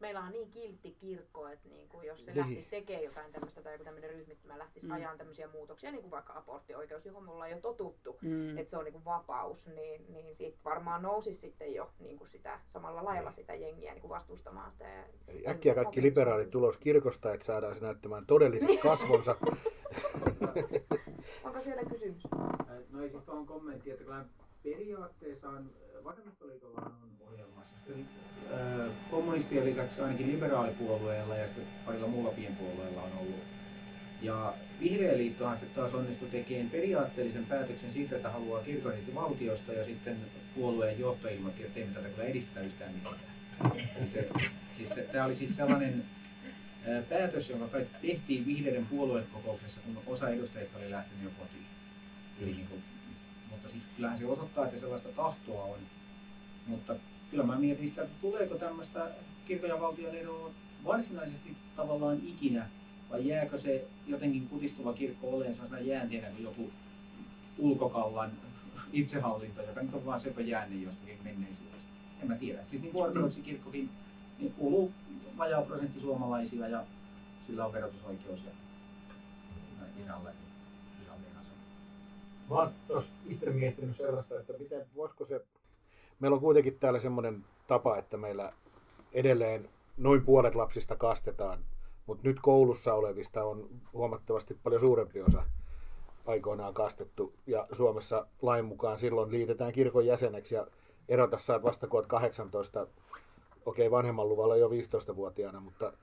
meillä on niin kiltti kirkko, että niin kuin jos se niin. lähtisi tekemään jotain tämmöistä tai joku tämmöinen ryhmittymä lähtisi mm. ajan tämmöisiä muutoksia, niin kuin vaikka aborttioikeus, johon me ollaan jo totuttu, mm. että se on niin kuin vapaus, niin, niin siitä varmaan nousi sitten jo niin kuin sitä samalla lailla niin. sitä jengiä niin kuin vastustamaan sitä. Ja Eli äkkiä kaikki liberaalit tulos kirkosta, että saadaan se näyttämään todelliset *laughs* kasvonsa. Onko siellä kysymys? No ei siis tuohon kommentti, että periaatteessa on, vasemmistoliitolla on sitten kommunistien lisäksi ainakin liberaalipuolueella ja sitten parilla muulla pienpuolueella on ollut. Ja Vihreä liittohan sitten taas onnistui tekemään periaatteellisen päätöksen siitä, että haluaa kirkon valtiosta ja sitten puolueen johto ilmoitti, että emme tätä kyllä edistä yhtään mitään. Se, siis se, tämä oli siis sellainen ää, päätös, jonka kai tehtiin vihreiden puoluekokouksessa, kun osa edustajista oli lähtenyt jo kotiin. Eli niin kuin, mutta siis kyllähän se osoittaa, että sellaista tahtoa on. Mutta kyllä mä mietin sitä, että tuleeko tämmöistä kirkon ja valtion eroa varsinaisesti tavallaan ikinä, vai jääkö se jotenkin kutistuva kirkko oleen sellaisena jäänteenä kuin joku ulkokallan itsehallinto, joka nyt on vaan söpö jäänne jostakin menneisyydestä. En mä tiedä. Sitten niin ortodoksi kirkkokin niin kuuluu vajaa prosentti suomalaisia ja sillä on verotusoikeus ja niin alle. Mä oon itse miettinyt sellaista, että miten, voisiko se meillä on kuitenkin täällä semmoinen tapa, että meillä edelleen noin puolet lapsista kastetaan, mutta nyt koulussa olevista on huomattavasti paljon suurempi osa aikoinaan kastettu. Ja Suomessa lain mukaan silloin liitetään kirkon jäseneksi ja erota saat vasta kun 18, okei vanhemman luvalla jo 15-vuotiaana, mutta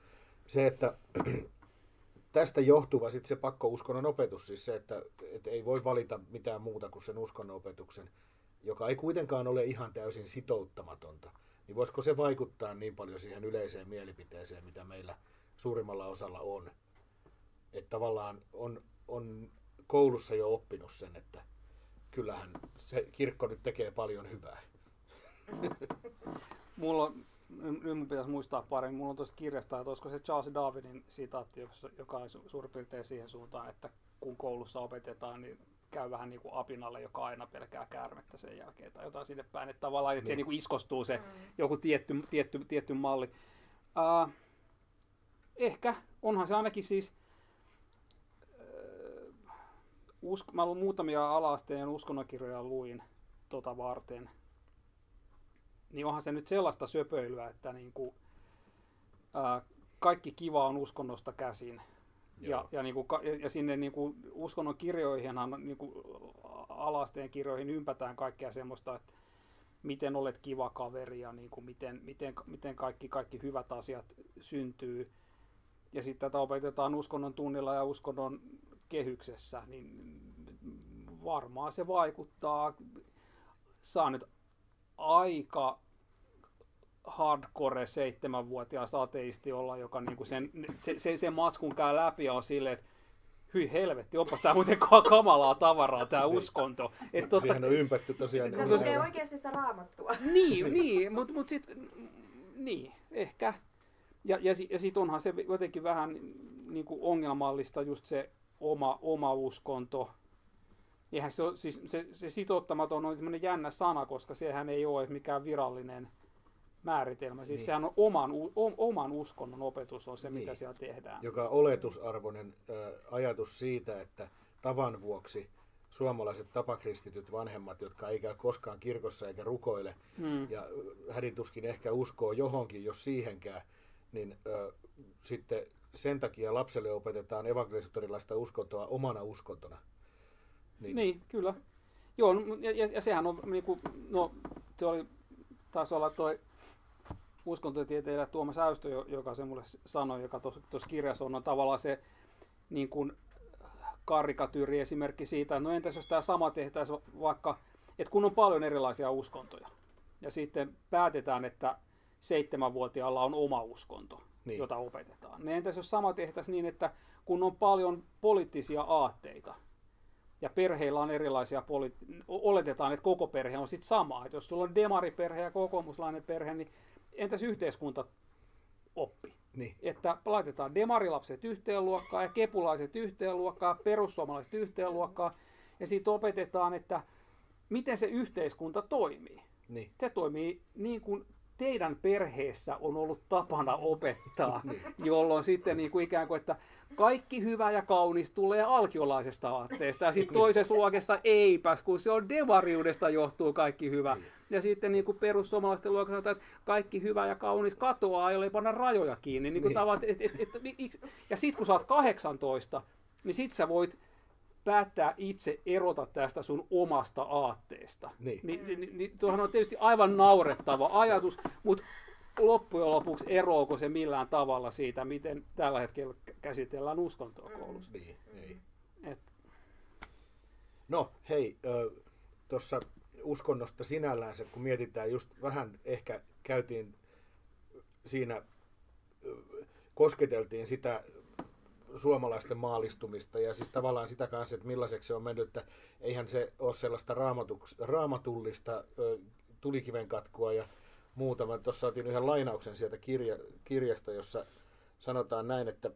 se, että *clears throat* tästä johtuva sitten se pakkouskonnon opetus, siis se, että, että ei voi valita mitään muuta kuin sen uskonnon opetuksen, joka ei kuitenkaan ole ihan täysin sitouttamatonta, niin voisiko se vaikuttaa niin paljon siihen yleiseen mielipiteeseen, mitä meillä suurimmalla osalla on? Että tavallaan on, on koulussa jo oppinut sen, että kyllähän se kirkko nyt tekee paljon hyvää. *laughs* Mulla on, nyt mun pitäisi muistaa paremmin, mulla on tuossa kirjasta, että olisiko se Charles Davidin sitaatti, joka on suurin piirtein siihen suuntaan, että kun koulussa opetetaan, niin käy vähän niin kuin apinalle, joka aina pelkää käärmettä sen jälkeen tai jotain sinne päin. Että tavallaan että niin. se niin kuin iskostuu se mm. joku tietty, tietty, tietty malli. Uh, ehkä, onhan se ainakin siis, uh, usk, mä luin muutamia alaasteen uskonnokirjoja luin tota varten. Niin onhan se nyt sellaista söpöilyä, että niin kuin, uh, kaikki kiva on uskonnosta käsin ja, ja, niin kuin, ja sinne niin kuin, uskonnon kirjoihinhan, niin kuin, alasteen kirjoihin ympätään kaikkea semmoista, että miten olet kiva kaveri ja niin kuin, miten, miten, miten kaikki, kaikki hyvät asiat syntyy. Ja sitten tätä opetetaan uskonnon tunnilla ja uskonnon kehyksessä, niin varmaan se vaikuttaa. Saa nyt aika hardcore seitsemänvuotias ateisti olla, joka niinku sen, se, se, se matskun käy läpi ja on silleen, että hyi helvetti, onpas tämä muuten kamalaa tavaraa tämä niin. uskonto. Et totta, Siihen on ympätty tosiaan. Tämä koskee oikeasti sitä raamattua. *laughs* Niin, niin mutta mut sitten, niin, ehkä. Ja, ja, ja sitten onhan se jotenkin vähän niin kuin ongelmallista just se oma, oma uskonto. Eihän se, siis se, se sitouttamaton on semmoinen jännä sana, koska sehän ei ole mikään virallinen määritelmä. Siis niin. sehän on oman, o, oman uskonnon opetus on se, niin. mitä siellä tehdään. Joka on oletusarvoinen ä, ajatus siitä, että tavan vuoksi suomalaiset tapakristityt vanhemmat, jotka ei käy koskaan kirkossa eikä rukoile, hmm. ja hädituskin ehkä uskoo johonkin, jos siihenkään, niin ö, sitten sen takia lapselle opetetaan evankelistorilaista uskontoa omana uskontona. Niin, niin kyllä. Joo, ja, ja, ja sehän on, niin kuin, no, se oli, taisi olla toi uskontotieteilijä Tuomas Äystö, joka se mulle sanoi, joka tuossa kirjassa on, on tavallaan se niin kuin karikatyyri esimerkki siitä, että no entäs jos tämä sama tehtäisiin vaikka, että kun on paljon erilaisia uskontoja, ja sitten päätetään, että seitsemänvuotiaalla on oma uskonto, niin. jota opetetaan. Niin entäs jos sama tehtäisiin niin, että kun on paljon poliittisia aatteita, ja perheillä on erilaisia, poli- oletetaan, että koko perhe on sitten sama. Että jos sulla on demariperhe ja kokoomuslainen perhe, niin entäs yhteiskunta oppi? Niin. Että laitetaan demarilapset yhteen luokkaan ja kepulaiset yhteen luokkaan, perussuomalaiset yhteen luokkaan, ja sitten opetetaan, että miten se yhteiskunta toimii. Niin. Se toimii niin kuin teidän perheessä on ollut tapana opettaa, *laughs* niin. jolloin sitten niin kuin ikään kuin, että kaikki hyvä ja kaunis tulee alkiolaisesta aatteesta ja sitten toisessa luokesta eipäs, kun se on devariudesta johtuu kaikki hyvä. Ja sitten niin kuin perussuomalaisten luokassa, että kaikki hyvä ja kaunis katoaa, jolle ei panna rajoja kiinni. Niin kuin niin. Tavat, et, et, et, et, ja sitten kun sä oot 18, niin sit sä voit päättää itse erota tästä sun omasta aatteesta. Niin. Ni, ni, ni, tuohan on tietysti aivan naurettava ajatus, mutta loppujen lopuksi eroako se millään tavalla siitä, miten tällä hetkellä käsitellään uskontoa mm. koulussa? Niin, ei. Et. No hei, tuossa uskonnosta sinällään, kun mietitään just vähän ehkä käytiin siinä, kosketeltiin sitä suomalaisten maalistumista ja siis tavallaan sitä kanssa, että millaiseksi se on mennyt, että eihän se ole sellaista raamatullista tulikiven katkua ja muuta. Mä tuossa otin yhden lainauksen sieltä kirja, kirjasta, jossa sanotaan näin, että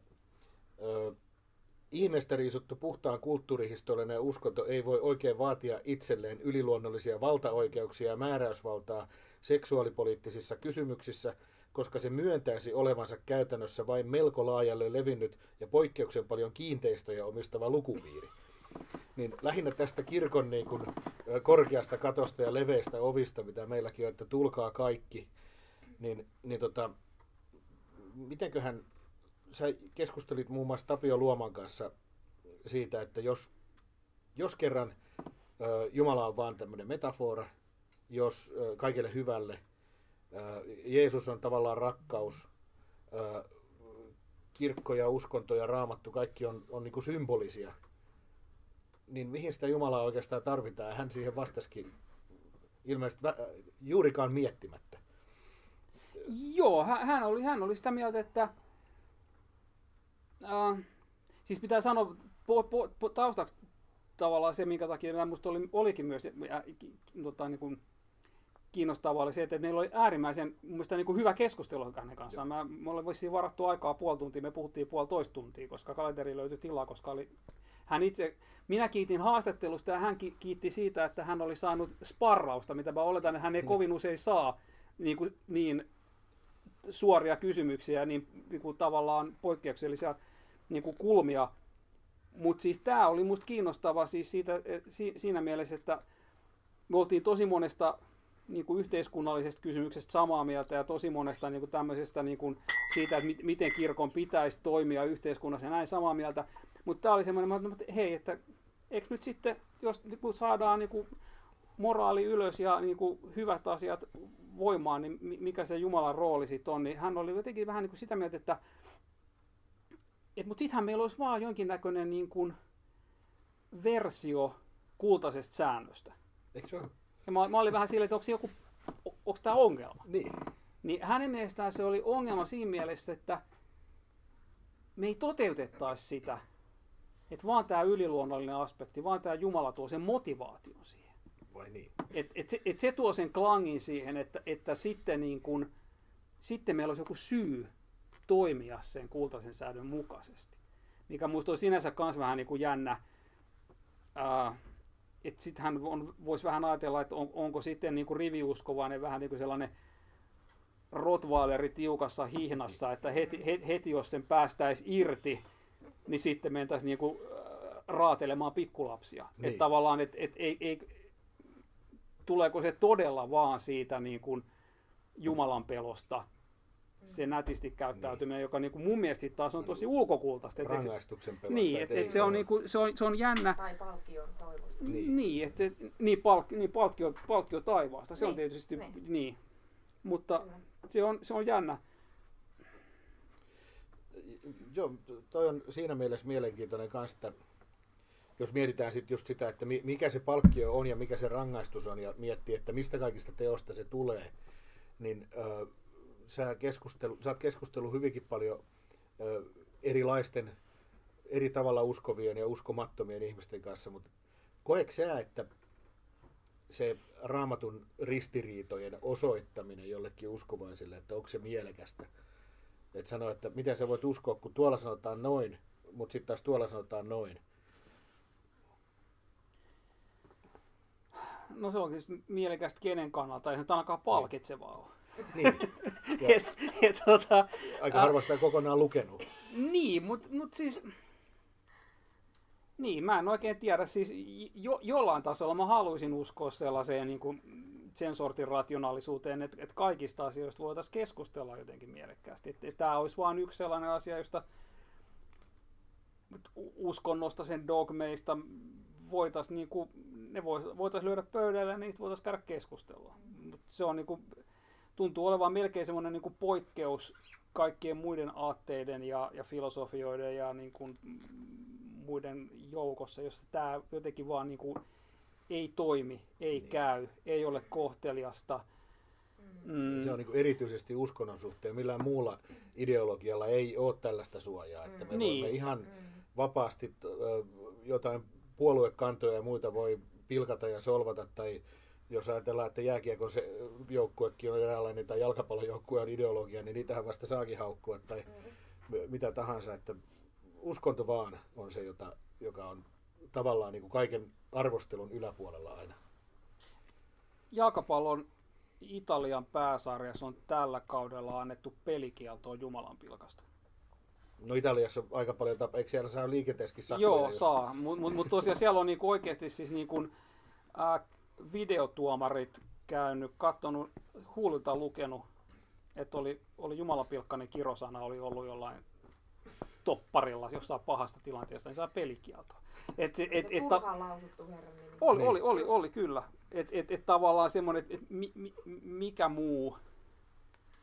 ihmeestä riisuttu puhtaan kulttuurihistoriallinen uskonto ei voi oikein vaatia itselleen yliluonnollisia valtaoikeuksia ja määräysvaltaa seksuaalipoliittisissa kysymyksissä – koska se myöntäisi olevansa käytännössä vain melko laajalle levinnyt ja poikkeuksen paljon kiinteistöjä omistava lukupiiri. Niin lähinnä tästä kirkon niin kuin, korkeasta katosta ja leveistä ovista, mitä meilläkin on, että tulkaa kaikki, niin, niin tota, mitenköhän sä keskustelit muun muassa Tapio Luoman kanssa siitä, että jos, jos kerran ö, Jumala on vaan tämmöinen metafora, jos ö, kaikille hyvälle – Jeesus on tavallaan rakkaus, kirkko ja uskonto ja raamattu, kaikki on, on niin symbolisia. Niin mihin sitä Jumalaa oikeastaan tarvitaan? Hän siihen vastasikin ilmeisesti juurikaan miettimättä. Joo, hän oli, hän oli sitä mieltä, että äh, siis pitää sanoa po, po, po, taustaksi tavallaan se, minkä takia minusta oli, olikin myös äh, tota, niin kuin, kiinnostavaa oli se, että meillä oli äärimmäisen mun mielestä niin kuin hyvä keskustelu hänen kanssaan. Mä, me vissiin varattu aikaa puoli tuntia, me puhuttiin puolitoista tuntia, koska kalenteri löytyi tilaa, koska oli, hän itse, minä kiitin haastattelusta ja hän kiitti siitä, että hän oli saanut sparrausta, mitä mä oletan, että hän ei mm. kovin usein saa niin, kuin, niin suoria kysymyksiä, niin, niin kuin tavallaan poikkeuksellisia niin kuin kulmia. Mutta siis tämä oli musta kiinnostava siis siitä, si, siinä mielessä, että me oltiin tosi monesta niin kuin yhteiskunnallisesta kysymyksestä samaa mieltä ja tosi monesta niin kuin tämmöisestä niin kuin siitä, että miten kirkon pitäisi toimia yhteiskunnassa ja näin samaa mieltä. Mutta tämä oli semmoinen, että hei, että eikö nyt sitten, jos niin saadaan niin kuin moraali ylös ja niin kuin hyvät asiat voimaan, niin mikä se Jumalan rooli sitten on, niin hän oli jotenkin vähän niin kuin sitä mieltä, että et, mutta sittenhän meillä olisi vaan jonkinnäköinen niin kuin versio kultaisesta säännöstä. Eikö se ole? Ja mä, mä olin vähän silleen, että onko joku, onko tämä ongelma? Niin. Niin hänen mielestään se oli ongelma siinä mielessä, että me ei toteutettaisi sitä, että vaan tämä yliluonnollinen aspekti, vaan tämä Jumala tuo sen motivaation siihen. Vai niin? Et, et, se, et se tuo sen klangin siihen, että, että sitten, niin kun, sitten meillä olisi joku syy toimia sen kultaisen säädön mukaisesti. Mikä minusta on sinänsä myös vähän niin kuin jännä. Että sittenhän on, voisi vähän ajatella, että on, onko sitten niin kuin riviuskovainen vähän niin kuin sellainen rottweileri tiukassa hihnassa, että heti, heti, heti jos sen päästäisi irti, niin sitten mentäisiin niin kuin, raatelemaan pikkulapsia. Niin. Että tavallaan, että et, ei, ei, tuleeko se todella vaan siitä niin kuin Jumalan pelosta, se nätisti käyttäytyminen, niin. joka niin kuin mun mielestä taas on tosi ulkokultaista. Rangaistuksen pelosta. Niin, että et se, on, niin kuin, se, on, se on jännä. Tai palkkion toivosta. Niin, niin, että, niin, palk, niin palkkio, palkkio taivaasta, se niin. on tietysti niin. niin. Mutta Kyllä. se on, se on jännä. Joo, toi on siinä mielessä mielenkiintoinen kanssa, että jos mietitään sit just sitä, että mikä se palkkio on ja mikä se rangaistus on ja miettii, että mistä kaikista teosta se tulee, niin äh, sä, keskustelu, sä oot keskustellut hyvinkin paljon äh, erilaisten, eri tavalla uskovien ja uskomattomien ihmisten kanssa, mutta koetko sä, että se raamatun ristiriitojen osoittaminen jollekin uskovaiselle, että onko se mielekästä? Että sanoa, että miten sä voit uskoa, kun tuolla sanotaan noin, mutta sitten taas tuolla sanotaan noin. No se on siis mielekästä kenen kannalta, ei se ainakaan palkitsevaa ole. Niin. *laughs* et, et, tota, Aika harva sitä kokonaan lukenut. Niin, mutta mut siis... Niin, mä en oikein tiedä. Siis jo, jollain tasolla mä haluaisin uskoa sellaiseen niin kuin sen sortin rationaalisuuteen, että, että kaikista asioista voitaisiin keskustella jotenkin mielekkäästi. Että, että tämä olisi vain yksi sellainen asia, josta uskonnosta, sen dogmeista voitaisiin niin kuin, ne voitaisiin lyödä pöydälle ja niistä voitaisiin käydä keskustelua. Mut se on niin kuin, tuntuu olevan melkein semmoinen niin kuin poikkeus kaikkien muiden aatteiden ja, ja filosofioiden ja niin kuin muiden joukossa, jossa tämä jotenkin vaan niin kuin ei toimi, ei niin. käy, ei ole kohteliasta. Mm. Se on niin kuin erityisesti uskonnon suhteen. Millään muulla ideologialla ei ole tällaista suojaa. Että me niin. voimme ihan mm. vapaasti jotain puoluekantoja ja muita voi pilkata ja solvata tai jos ajatellaan, että jääkiekon se joukkuekin on eräänlainen tai jalkapallon joukkue on ideologia, niin niitähän vasta saakin haukkua tai mm. mitä tahansa. Että uskonto vaan on se, jota, joka on tavallaan niin kuin kaiken arvostelun yläpuolella aina. Jalkapallon Italian pääsarjassa on tällä kaudella annettu pelikieltoa Jumalan pilkasta. No Italiassa on aika paljon tapa, eikö siellä saa liikenteessäkin sakkoja? Joo, jos... saa, mutta mut, mut tosiaan siellä on niinku oikeasti siis niinku, äh, videotuomarit käynyt, katsonut, huulilta lukenut, että oli, oli jumalapilkkainen kirosana oli ollut jollain topparilla jossain pahasta tilanteessa, niin saa pelikieltoa. Et, et, et, et, lausuttu herran nimi. Oli, niin. oli, oli, oli, kyllä. Että et, et tavallaan semmoinen, että et mi, mi, mikä muu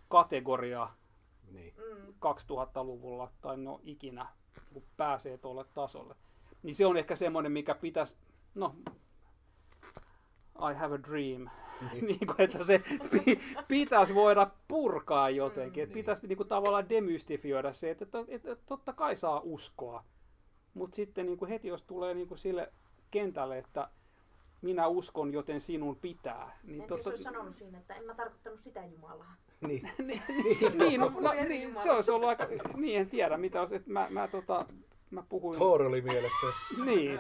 kategoria niin. 2000-luvulla tai no ikinä kun pääsee tuolle tasolle. Niin se on ehkä semmoinen, mikä pitäisi, no I have a dream. Niin. *laughs* niin kuin, että se pitäisi voida purkaa jotenkin. Että niin. pitäisi niin kuin, tavallaan demystifioida se, että, että, että totta kai saa uskoa. Mutta sitten niin kuin heti, jos tulee niin kuin sille kentälle, että minä uskon, joten sinun pitää. Niin totta... jos olisi sanonut siinä, että en mä tarkoittanut sitä Jumalaa. *laughs* Niin. *laughs* niin, niin, no, no, niin, se olisi ollut aika, niin en tiedä mitä olisi, että mä, mä, tota, mä puhuin... Thor oli mielessä. niin.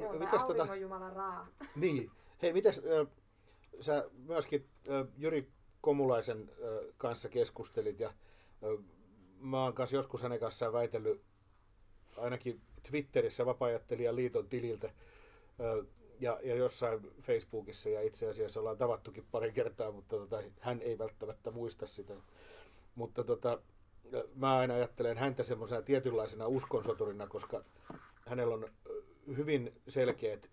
Joo, mitäs tota... Jumalan raa. *laughs* Niin. Hei, mitäs äh, sä myöskin äh, Jyri Komulaisen äh, kanssa keskustelit ja äh, mä oon kanssa joskus hänen kanssaan väitellyt ainakin Twitterissä vapaa liiton tililtä äh, ja, ja jossain Facebookissa ja itse asiassa ollaan tavattukin pari kertaa, mutta tota, hän ei välttämättä muista sitä. Mutta tota, mä aina ajattelen häntä semmoisena tietynlaisena uskonsoturina, koska hänellä on hyvin selkeät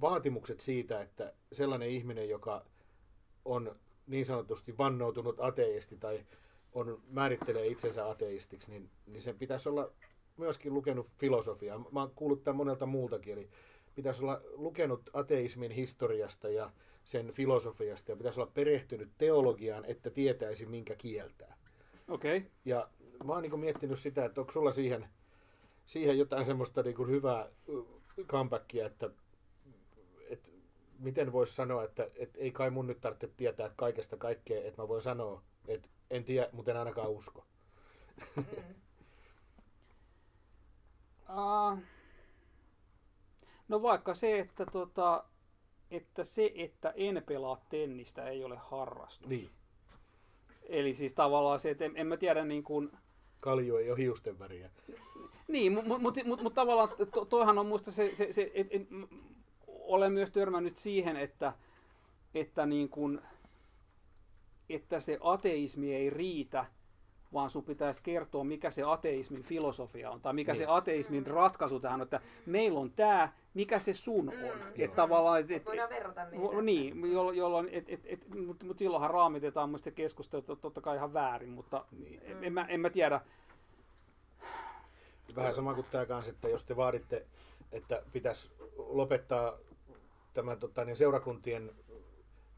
vaatimukset siitä, että sellainen ihminen, joka on niin sanotusti vannoutunut ateisti tai on, määrittelee itsensä ateistiksi, niin, niin sen pitäisi olla myöskin lukenut filosofiaa. Mä oon kuullut tämän monelta muultakin, eli pitäisi olla lukenut ateismin historiasta ja sen filosofiasta ja pitäisi olla perehtynyt teologiaan, että tietäisi minkä kieltää. Okei. Okay. Ja mä oon niin miettinyt sitä, että onko sulla siihen, siihen jotain semmoista niin hyvää comebackia, että, että miten voisi sanoa, että, että ei kai mun nyt tarvitse tietää kaikesta kaikkea, että mä voin sanoa, että en tiedä, mutta en ainakaan usko. Mm. uh, *laughs* no vaikka se, että, tota, että se, että en pelaa tennistä, ei ole harrastus. Niin. Eli siis tavallaan se, että en, en mä tiedä niin kuin... Kalju ei ole hiusten väriä. Niin, mutta mut, mut, mut, tavallaan to, toihan on musta se, se, se et, et, olen myös törmännyt siihen, että, että, niin kuin, että se ateismi ei riitä, vaan sun pitäisi kertoa, mikä se ateismin filosofia on, tai mikä niin. se ateismin ratkaisu tähän on, että meillä on tämä, mikä se sun mm. on. Et tavallaan, et, et, Voidaan verrata niitä. Niin, jolloin, jolloin et, et, et, mutta mut silloinhan raamitetaan muista se keskustelu totta kai ihan väärin, mutta niin. en, en, mä, en mä tiedä. Vähän sama kuin tämä kanssa, että jos te vaaditte, että pitäisi lopettaa tämän tota, niin seurakuntien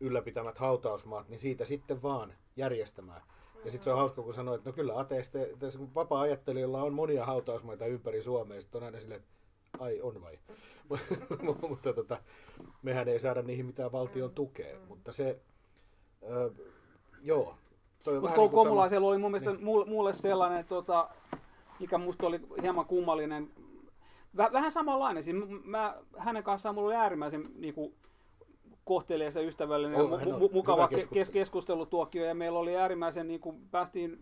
ylläpitämät hautausmaat, niin siitä sitten vaan järjestämään. Ja sitten se on hauska, kun sanoo, että no kyllä ateiste, vapaa-ajattelijoilla on monia hautausmaita ympäri Suomea. Sitten on aina silleen, että ai on vai. *laughs* mutta tota, mehän ei saada niihin mitään valtion tukea. Mutta se, ö, joo. Mutta niin Komulaisella sama... oli mun mielestä niin. mulle sellainen, tota, mikä musta oli hieman kummallinen, vähän samanlainen. Siis mä, hänen kanssaan mulla oli äärimmäisen niin kuin, kohtelias ja ystävällinen oh, ja mu- mukava kes- keskustelutuokio ja meillä oli äärimmäisen, niin kuin päästiin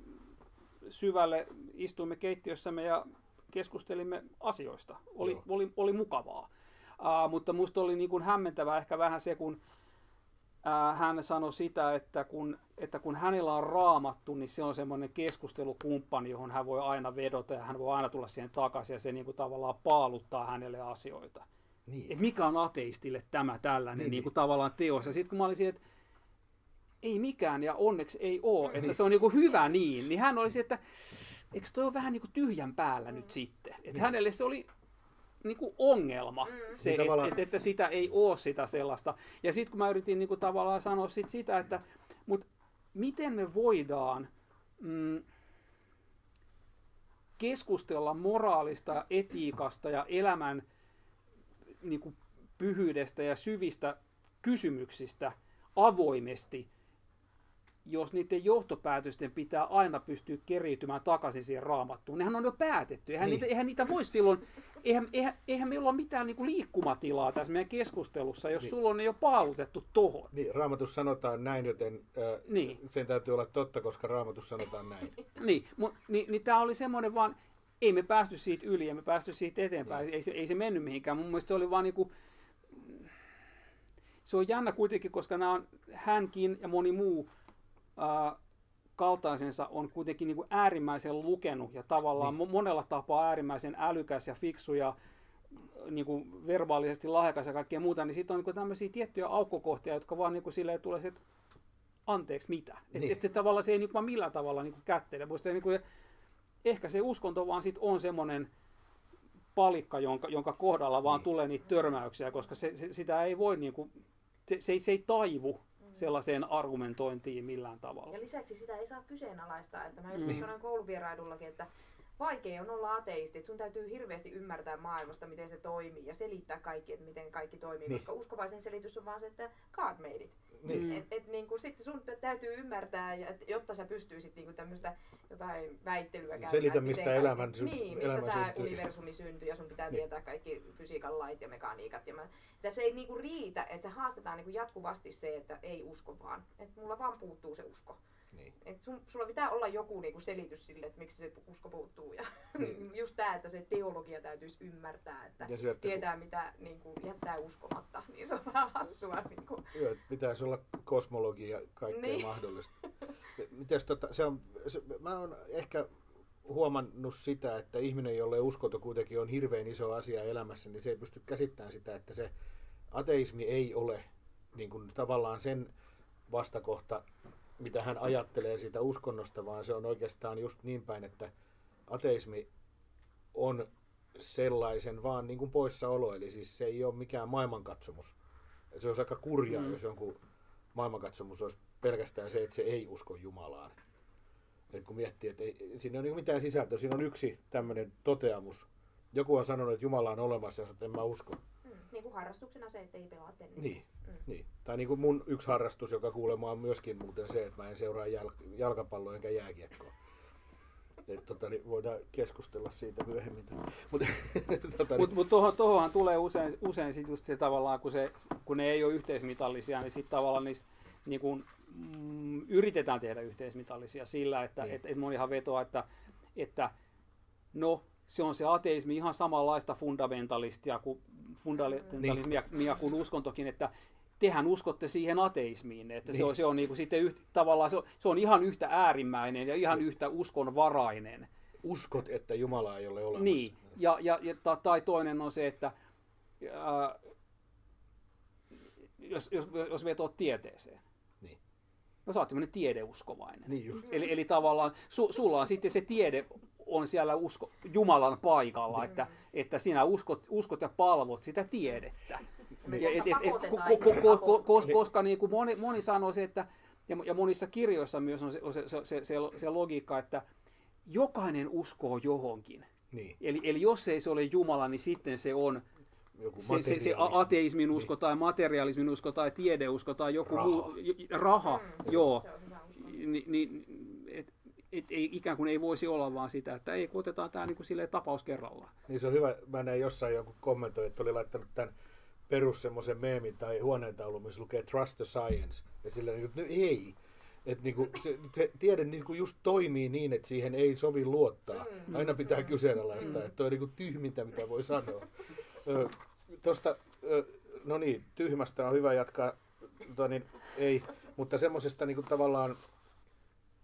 syvälle, istuimme keittiössämme ja keskustelimme asioista. Oli, oli, oli mukavaa. Uh, mutta musta oli niin kuin hämmentävää ehkä vähän se, kun hän sanoi sitä, että kun, että kun hänellä on raamattu, niin se on semmoinen keskustelukumppani, johon hän voi aina vedota ja hän voi aina tulla siihen takaisin ja se niin kuin tavallaan paaluttaa hänelle asioita. Niin. Et mikä on ateistille tämä tällainen niin, niin kuin niin. tavallaan teos. Ja sitten kun mä olisin, että ei mikään ja onneksi ei ole, että niin. se on niin kuin hyvä niin, niin hän olisi, että eikö toi ole vähän niin kuin tyhjän päällä nyt sitten. Että niin. hänelle se oli niin kuin ongelma, mm. se, niin että, että, että sitä ei ole sitä sellaista. Ja sitten kun mä yritin niin kuin tavallaan sanoa sit sitä, että mut miten me voidaan mm, keskustella moraalista, etiikasta ja elämän niin kuin pyhyydestä ja syvistä kysymyksistä avoimesti, jos niiden johtopäätösten pitää aina pystyä keriytymään takaisin siihen raamattuun. Nehän on jo päätetty. Eihän, niin. niitä, eihän niitä voi silloin, eihän, eihän, eihän meillä ole mitään niin kuin liikkumatilaa tässä meidän keskustelussa, jos niin. sulla on ne jo paalutettu tohon. Niin, raamatus sanotaan näin, joten äh, niin. sen täytyy olla totta, koska raamatus sanotaan näin. *laughs* niin, mu, niin, niin tämä oli semmoinen vaan, ei me päästy siitä yli, ja me päästy siitä eteenpäin, ei se, ei se mennyt mihinkään. Mun mielestä se oli vaan niinku, se on jännä kuitenkin, koska nämä on, hänkin ja moni muu ää, kaltaisensa on kuitenkin niin kuin äärimmäisen lukenut ja tavallaan niin. monella tapaa äärimmäisen älykäs ja fiksu ja niin kuin verbaalisesti lahjakas ja kaikkea muuta, niin sitten on niin tämmöisiä tiettyjä aukkokohtia, jotka vaan niin kuin silleen tulee että anteeksi mitä. Niin. Että et, tavallaan se ei niin kuin millään tavalla niin kuin kättele. Musta niin kuin, ehkä se uskonto vaan sit on semmoinen palikka, jonka, jonka kohdalla vaan niin. tulee niitä törmäyksiä, koska se, se, sitä ei voi niin kuin, se, se, ei, se ei taivu. Sellaiseen argumentointiin millään tavalla. Ja lisäksi sitä ei saa kyseenalaistaa, että mä joskus mm. sanoin kouluvierailullakin, että vaikea on olla ateisti, että sun täytyy hirveästi ymmärtää maailmasta, miten se toimii ja selittää kaikki, että miten kaikki toimii, niin. koska uskovaisen selitys on vaan se, että God made it. Niin. Et, et, niin kuin, sitten sun täytyy ymmärtää, et, jotta sä pystyisit niin tämmöistä jotain väittelyä käymään. Selitä, mistä elämän, sy- niin, mistä elämä tämä syntyy. universumi syntyy ja sun pitää niin. tietää kaikki fysiikan lait ja mekaniikat. Ja mä, että se ei niin kuin riitä, että se haastetaan niin jatkuvasti se, että ei usko vaan. Että mulla vaan puuttuu se usko. Niin. Et sun, sulla pitää olla joku niinku selitys sille, että miksi se usko puuttuu. Ja niin. *laughs* just tämä, että se teologia täytyisi ymmärtää, että ja syötte, tietää kun... mitä niinku, jättää uskomatta. *laughs* Niin se on vähän hassua. Niinku. Joo, pitäisi olla kosmologia ja kaikkea niin. mahdollista. Mites, tota, se on, se, mä oon ehkä huomannut sitä, että ihminen, jolle uskonto kuitenkin on hirveän iso asia elämässä, niin se ei pysty käsittämään sitä, että se ateismi ei ole niin kuin, tavallaan sen vastakohta mitä hän ajattelee siitä uskonnosta, vaan se on oikeastaan just niin päin, että ateismi on sellaisen vaan niin kuin poissaolo, eli siis se ei ole mikään maailmankatsomus. Se olisi aika kurjaa, mm. jos jonkun maailmankatsomus olisi pelkästään se, että se ei usko Jumalaan. Et kun miettii, että ei, siinä ei ole niin mitään sisältöä, siinä on yksi tämmöinen toteamus. Joku on sanonut, että Jumala on olemassa ja en mä usko. Mm, niin kuin harrastuksena se, että ei pelaa tennistä. Niin. Niin. Tai niin kuin mun yksi harrastus, joka kuulemma on myöskin muuten se, että mä en seuraa jalk- jalkapalloa enkä jääkiekkoa. Et, tota, niin voidaan keskustella siitä myöhemmin. *laughs* Mutta tota, mut, mut tuohon tulee usein, usein sit just se tavallaan, kun, se, kun ne ei ole yhteismitallisia, niin sitten tavallaan niissä niin kun, mm, yritetään tehdä yhteismitallisia sillä, että niin. et, et monihan vetoa, että, että no, se on se ateismi ihan samanlaista fundamentalistia kuin, fundamentalismia niin. kuin uskontokin, että tehän uskotte siihen ateismiin, että niin. se on, se on niin kuin sitten yht, tavallaan se on, se on ihan yhtä äärimmäinen ja ihan niin. yhtä uskonvarainen. Uskot, että Jumala ei ole olemassa. Niin, ja, ja, ja tai toinen on se, että ää, jos, jos, jos vetoo tieteeseen, niin. no sä oot semmoinen tiedeuskovainen. Niin just. Eli, eli tavallaan su, sulla on sitten se tiede on siellä usko, Jumalan paikalla, että, mm. että sinä uskot, uskot ja palvot sitä tiedettä. Niin. Ja, et, et, et, ko, ko, ko, koska niin kuin moni, moni sanoo se, että, ja, ja monissa kirjoissa myös on se, se, se, se, se, se logiikka, että jokainen uskoo johonkin. Niin. Eli, eli jos ei se ole Jumala, niin sitten se on joku se, se, se ateismin usko niin. tai materialismin usko tai tiedeusko tai joku raha. muu, raha, mm, joo. Ni, ni, et, et, ei, ikään kuin ei voisi olla vaan sitä, että ei, kun otetaan tämä niin kuin tapaus kerrallaan. Niin se on hyvä, mä näin jossain joku kommentoi, että oli laittanut tämän perus semmoisen meemin tai huoneentaulun, missä lukee Trust the Science. Ja sillä niin kuin, ei. Että niinku, se, se tiede niinku just toimii niin, että siihen ei sovi luottaa. Mm. Aina pitää mm. kyseenalaistaa, mm. että on niinku tyhmintä, mitä voi sanoa. Tuosta, no niin, tyhmästä on hyvä jatkaa, tota niin, ei, mutta semmoisesta niinku tavallaan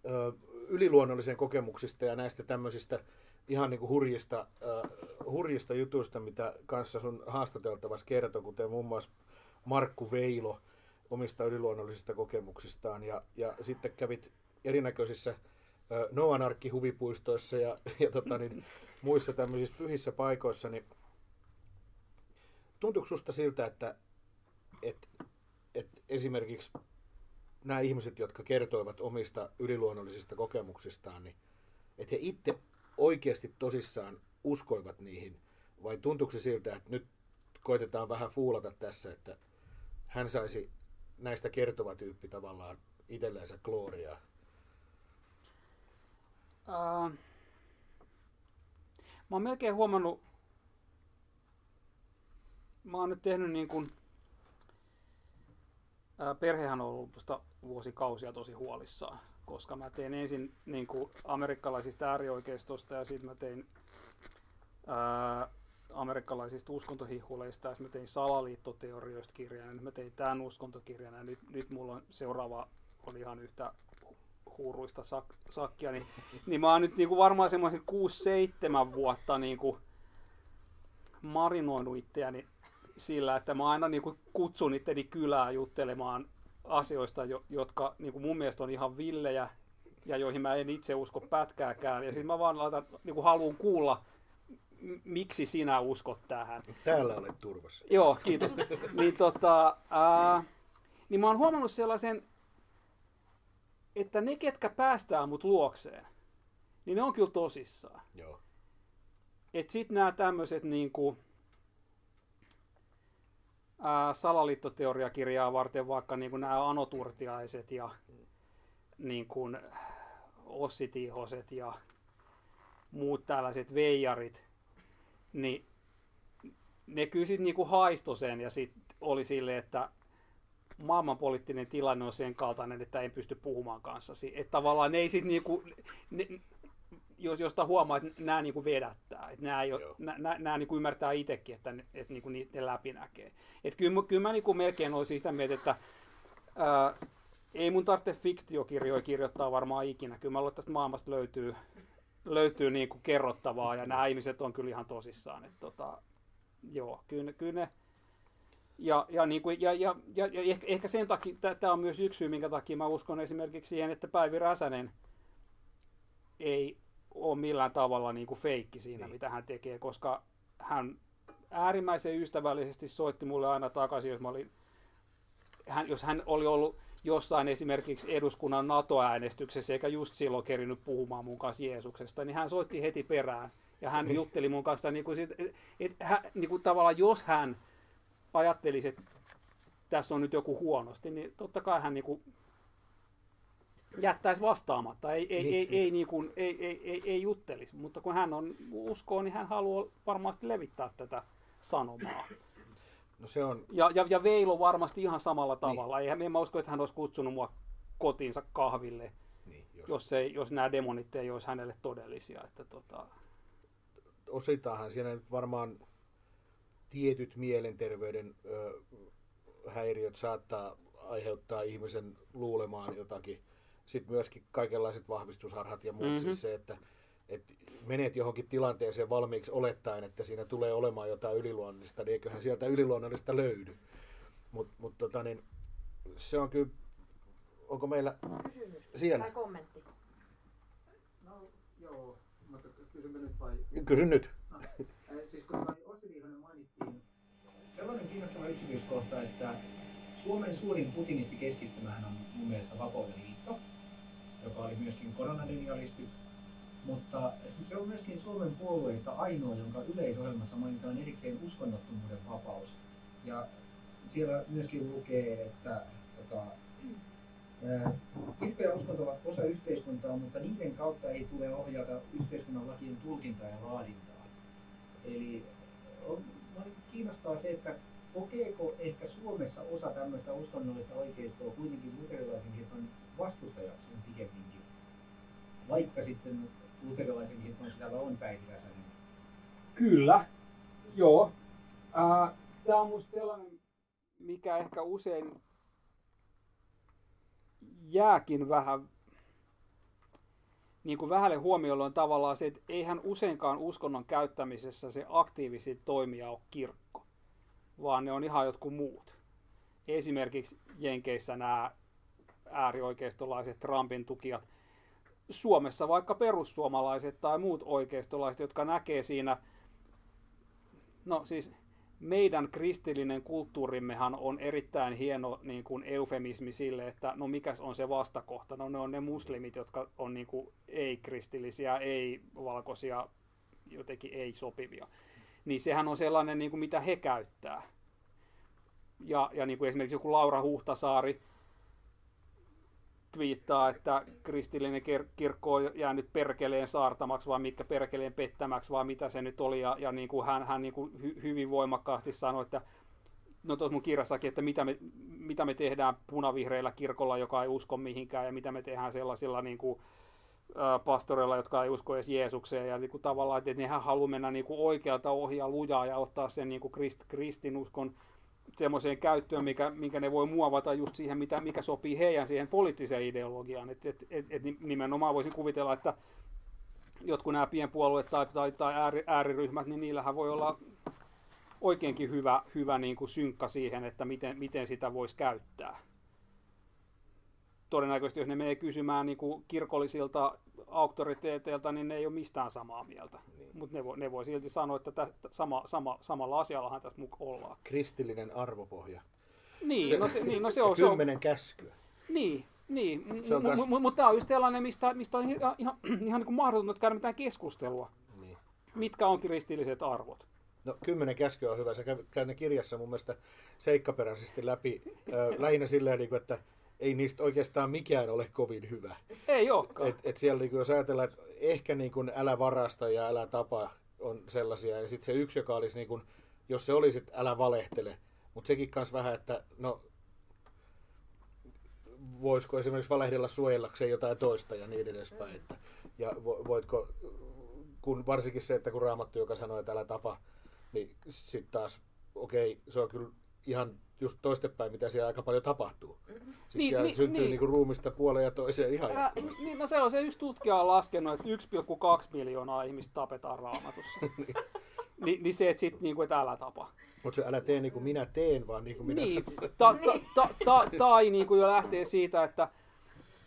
ö, yliluonnollisen kokemuksista ja näistä tämmöisistä ihan niin kuin hurjista, uh, hurjista jutuista, mitä kanssa sun haastateltavassa kertoi, kuten muun muassa Markku Veilo omista yliluonnollisista kokemuksistaan. Ja, ja sitten kävit erinäköisissä uh, Noan arkkihuvipuistoissa ja, ja tota, niin, muissa tämmöisissä pyhissä paikoissa, niin tuntuuko susta siltä, että et, et esimerkiksi nämä ihmiset, jotka kertoivat omista yliluonnollisista kokemuksistaan, niin että he itse oikeasti tosissaan uskoivat niihin, vai tuntuuko se siltä, että nyt koitetaan vähän fuulata tässä, että hän saisi näistä kertova tyyppi tavallaan itsellensä gloriaa? Uh, mä oon melkein huomannut, mä oon nyt tehnyt niin kuin, perhehän on ollut vuosikausia tosi huolissaan koska mä tein ensin niin kuin amerikkalaisista äärioikeistosta ja sitten mä tein ää, amerikkalaisista uskontohihuleista ja sitten mä tein salaliittoteorioista kirjan ja nyt mä tein tämän uskontokirjan ja nyt, nyt mulla on seuraava on ihan yhtä huuruista sak- sakkia, niin, *laughs* niin mä oon nyt niin kuin varmaan semmoisen 6-7 vuotta niin kuin marinoinut itseäni sillä, että mä aina niin kuin kutsun itteni kylää juttelemaan asioista, jotka niin kuin mun mielestä on ihan villejä ja joihin mä en itse usko pätkääkään. Ja sitten mä vaan laitan, niin kuin haluan kuulla, miksi sinä uskot tähän. Täällä olet turvassa. Joo, kiitos. *laughs* niin, tota, ää, niin mä oon huomannut sellaisen, että ne, ketkä päästää mut luokseen, niin ne on kyllä tosissaan. Joo. Et sit nämä tämmöiset niinku, ää, salaliittoteoriakirjaa varten vaikka niin kuin nämä anoturtiaiset ja niin kuin ossitihoset ja muut tällaiset veijarit, niin ne kyllä sitten niin haisto sen ja sitten oli sille, että maailmanpoliittinen tilanne on sen kaltainen, että ei pysty puhumaan kanssasi. Että tavallaan ne ei sitten niinku, josta huomaa, että nämä niin kuin vedättää. Että nämä, ei ole, nämä, nämä niin kuin ymmärtää itsekin, että, että niin kuin niitä läpi näkee. Että kyllä, kyllä mä niin kuin melkein olisin sitä mieltä, että ää, ei mun tarvitse fiktiokirjoja kirjoittaa varmaan ikinä. Kyllä mä luulen, että tästä maailmasta löytyy, löytyy niin kuin kerrottavaa ja nämä ihmiset on kyllä ihan tosissaan. Että tota, joo, kyllä, kyllä ne, ja, ja, niin kuin, ja, ja, ja, ja ehkä, ehkä sen takia, tämä on myös yksi syy, minkä takia mä uskon esimerkiksi siihen, että Päivi Räsänen ei ole millään tavalla niin kuin feikki siinä, niin. mitä hän tekee, koska hän äärimmäisen ystävällisesti soitti mulle aina takaisin, jos, mä olin, hän, jos hän oli ollut jossain esimerkiksi eduskunnan NATO-äänestyksessä eikä just silloin kerinyt puhumaan mun kanssa Jeesuksesta, niin hän soitti heti perään ja hän niin. jutteli mun kanssa, niin kuin, et, et, hän, niin kuin tavallaan jos hän ajattelisi, että tässä on nyt joku huonosti, niin totta kai hän niin kuin jättäisi vastaamatta, ei, ei, niin. ei, ei, niin kuin, ei, ei, ei, ei juttelisi, mutta kun hän on uskoo, niin hän haluaa varmasti levittää tätä sanomaa. No se on... ja, ja, ja Veilo varmasti ihan samalla niin. tavalla. Niin. Eihän, en mä usko, että hän olisi kutsunut mua kotiinsa kahville, niin, jos... Jos, ei, jos nämä demonit ei olisi hänelle todellisia. Että tota... Ositaanhan siinä nyt varmaan tietyt mielenterveyden ö, häiriöt saattaa aiheuttaa ihmisen luulemaan jotakin. Sitten myöskin kaikenlaiset vahvistusharhat ja muut. Mm-hmm. Siis se, että että menet johonkin tilanteeseen valmiiksi olettaen, että siinä tulee olemaan jotain yliluonnollista, niin eiköhän sieltä yliluonnollista löydy. Mutta mut, tota, niin, se on kyllä, onko meillä Kysymys siellä? tai kommentti? No joo, mutta kysymme nyt vai? Kysyn nyt. No, siis kun Ossi Viihonen mainittiin, sellainen kiinnostava yksityiskohta, että Suomen suurin putinisti keskittymähän on mun mielestä Vapauden joka oli myöskin koronadenialistit, mutta se on myöskin Suomen puolueista ainoa, jonka yleisohjelmassa mainitaan erikseen uskonnottomuuden vapaus. Ja siellä myöskin lukee, että tota, kirkko ja uskonto ovat osa yhteiskuntaa, mutta niiden kautta ei tule ohjata yhteiskunnan lakien tulkintaa ja laadintaa. Eli on, kiinnostaa se, että kokeeko ehkä Suomessa osa tämmöistä uskonnollista oikeistoa kuitenkin luterilaisen vastustajaksi pikemminkin, vaikka sitten luterilaisen kirkon sisällä on Päivi Räsänen? Kyllä, joo. Äh, Tämä on minusta sellainen, mikä ehkä usein jääkin vähän niin kuin vähälle huomiolle on tavallaan se, että eihän useinkaan uskonnon käyttämisessä se aktiivisesti toimija ole kirkko, vaan ne on ihan jotkut muut. Esimerkiksi Jenkeissä nämä äärioikeistolaiset Trumpin tukijat, Suomessa vaikka perussuomalaiset tai muut oikeistolaiset, jotka näkee siinä, no siis meidän kristillinen kulttuurimmehan on erittäin hieno niin kuin eufemismi sille, että no mikäs on se vastakohta. No ne on ne muslimit, jotka on niin kuin ei-kristillisiä, ei-valkoisia, jotenkin ei-sopivia. Niin sehän on sellainen, niin kuin mitä he käyttää. Ja, ja niin kuin esimerkiksi joku Laura Huhtasaari, twiittaa, että kristillinen kirkko on jäänyt perkeleen saartamaksi, vai mikä perkeleen pettämäksi, vai mitä se nyt oli. Ja, ja niin kuin hän, hän niin kuin hy, hyvin voimakkaasti sanoi, että no tuossa mun kirjassakin, että mitä me, mitä me tehdään punavihreillä kirkolla, joka ei usko mihinkään, ja mitä me tehdään sellaisilla niin kuin, pastoreilla, jotka ei usko edes Jeesukseen, ja niin kuin tavallaan, että nehän haluaa mennä niin kuin oikealta ohjaa lujaa ja ottaa sen niin kuin krist, kristinuskon semmoiseen käyttöön, mikä, minkä ne voi muovata just siihen, mitä, mikä sopii heidän siihen poliittiseen ideologiaan. Et, et, et, et nimenomaan voisin kuvitella, että jotkut nämä pienpuolueet tai, tai, tai ääri, ääriryhmät, niin niillähän voi olla oikeinkin hyvä, hyvä niin kuin synkka siihen, että miten, miten sitä voisi käyttää. Todennäköisesti jos ne menee kysymään niin kuin kirkollisilta auktoriteeteilta, niin ne ei ole mistään samaa mieltä. Niin. Mutta ne, voi, ne voi silti sanoa, että tä, sama, sama, samalla asiallahan tässä mukaan ollaan. Kristillinen arvopohja. Niin, se, no, se, niin, no se on... Kymmenen käskyä. Niin, niin. mutta m- m- tämä on just sellainen, mistä, mistä on ihan, ihan, *clears throat* ihan niin mahdotonta käydä mitään keskustelua. Niin. Mitkä on kristilliset arvot? No kymmenen käskyä on hyvä. Se käy ne kirjassa mun mielestä seikkaperäisesti läpi. Äh, lähinnä silleen, niin kuin, että ei niistä oikeastaan mikään ole kovin hyvä. Ei olekaan. Et, et siellä niin jos ajatellaan, että ehkä niin kuin älä varasta ja älä tapa on sellaisia. Ja sitten se yksi, joka olisi, niin kuin, jos se olisi, että älä valehtele. Mutta sekin kanssa vähän, että no, voisiko esimerkiksi valehdella suojellakseen jotain toista ja niin edespäin. Että, ja voitko, kun varsinkin se, että kun raamattu, joka sanoo, että älä tapa, niin sitten taas, okei, okay, se on kyllä ihan just toistepäin, mitä siellä aika paljon tapahtuu. Mm-hmm. Siis niin, siellä niin, syntyy niin. Niinku ruumista puoleen ja toiseen ihan Ää, niin, no se on se yksi tutkija on laskenut, että 1,2 miljoonaa ihmistä tapetaan raamatussa. *laughs* niin. Ni, niin se, että sit niinku, että älä tapa. Mutta se älä tee niin kuin minä teen, vaan niin kuin minä niin. sanon. Ta, *laughs* ta, ta, ta, tai niin kuin jo lähtee siitä, että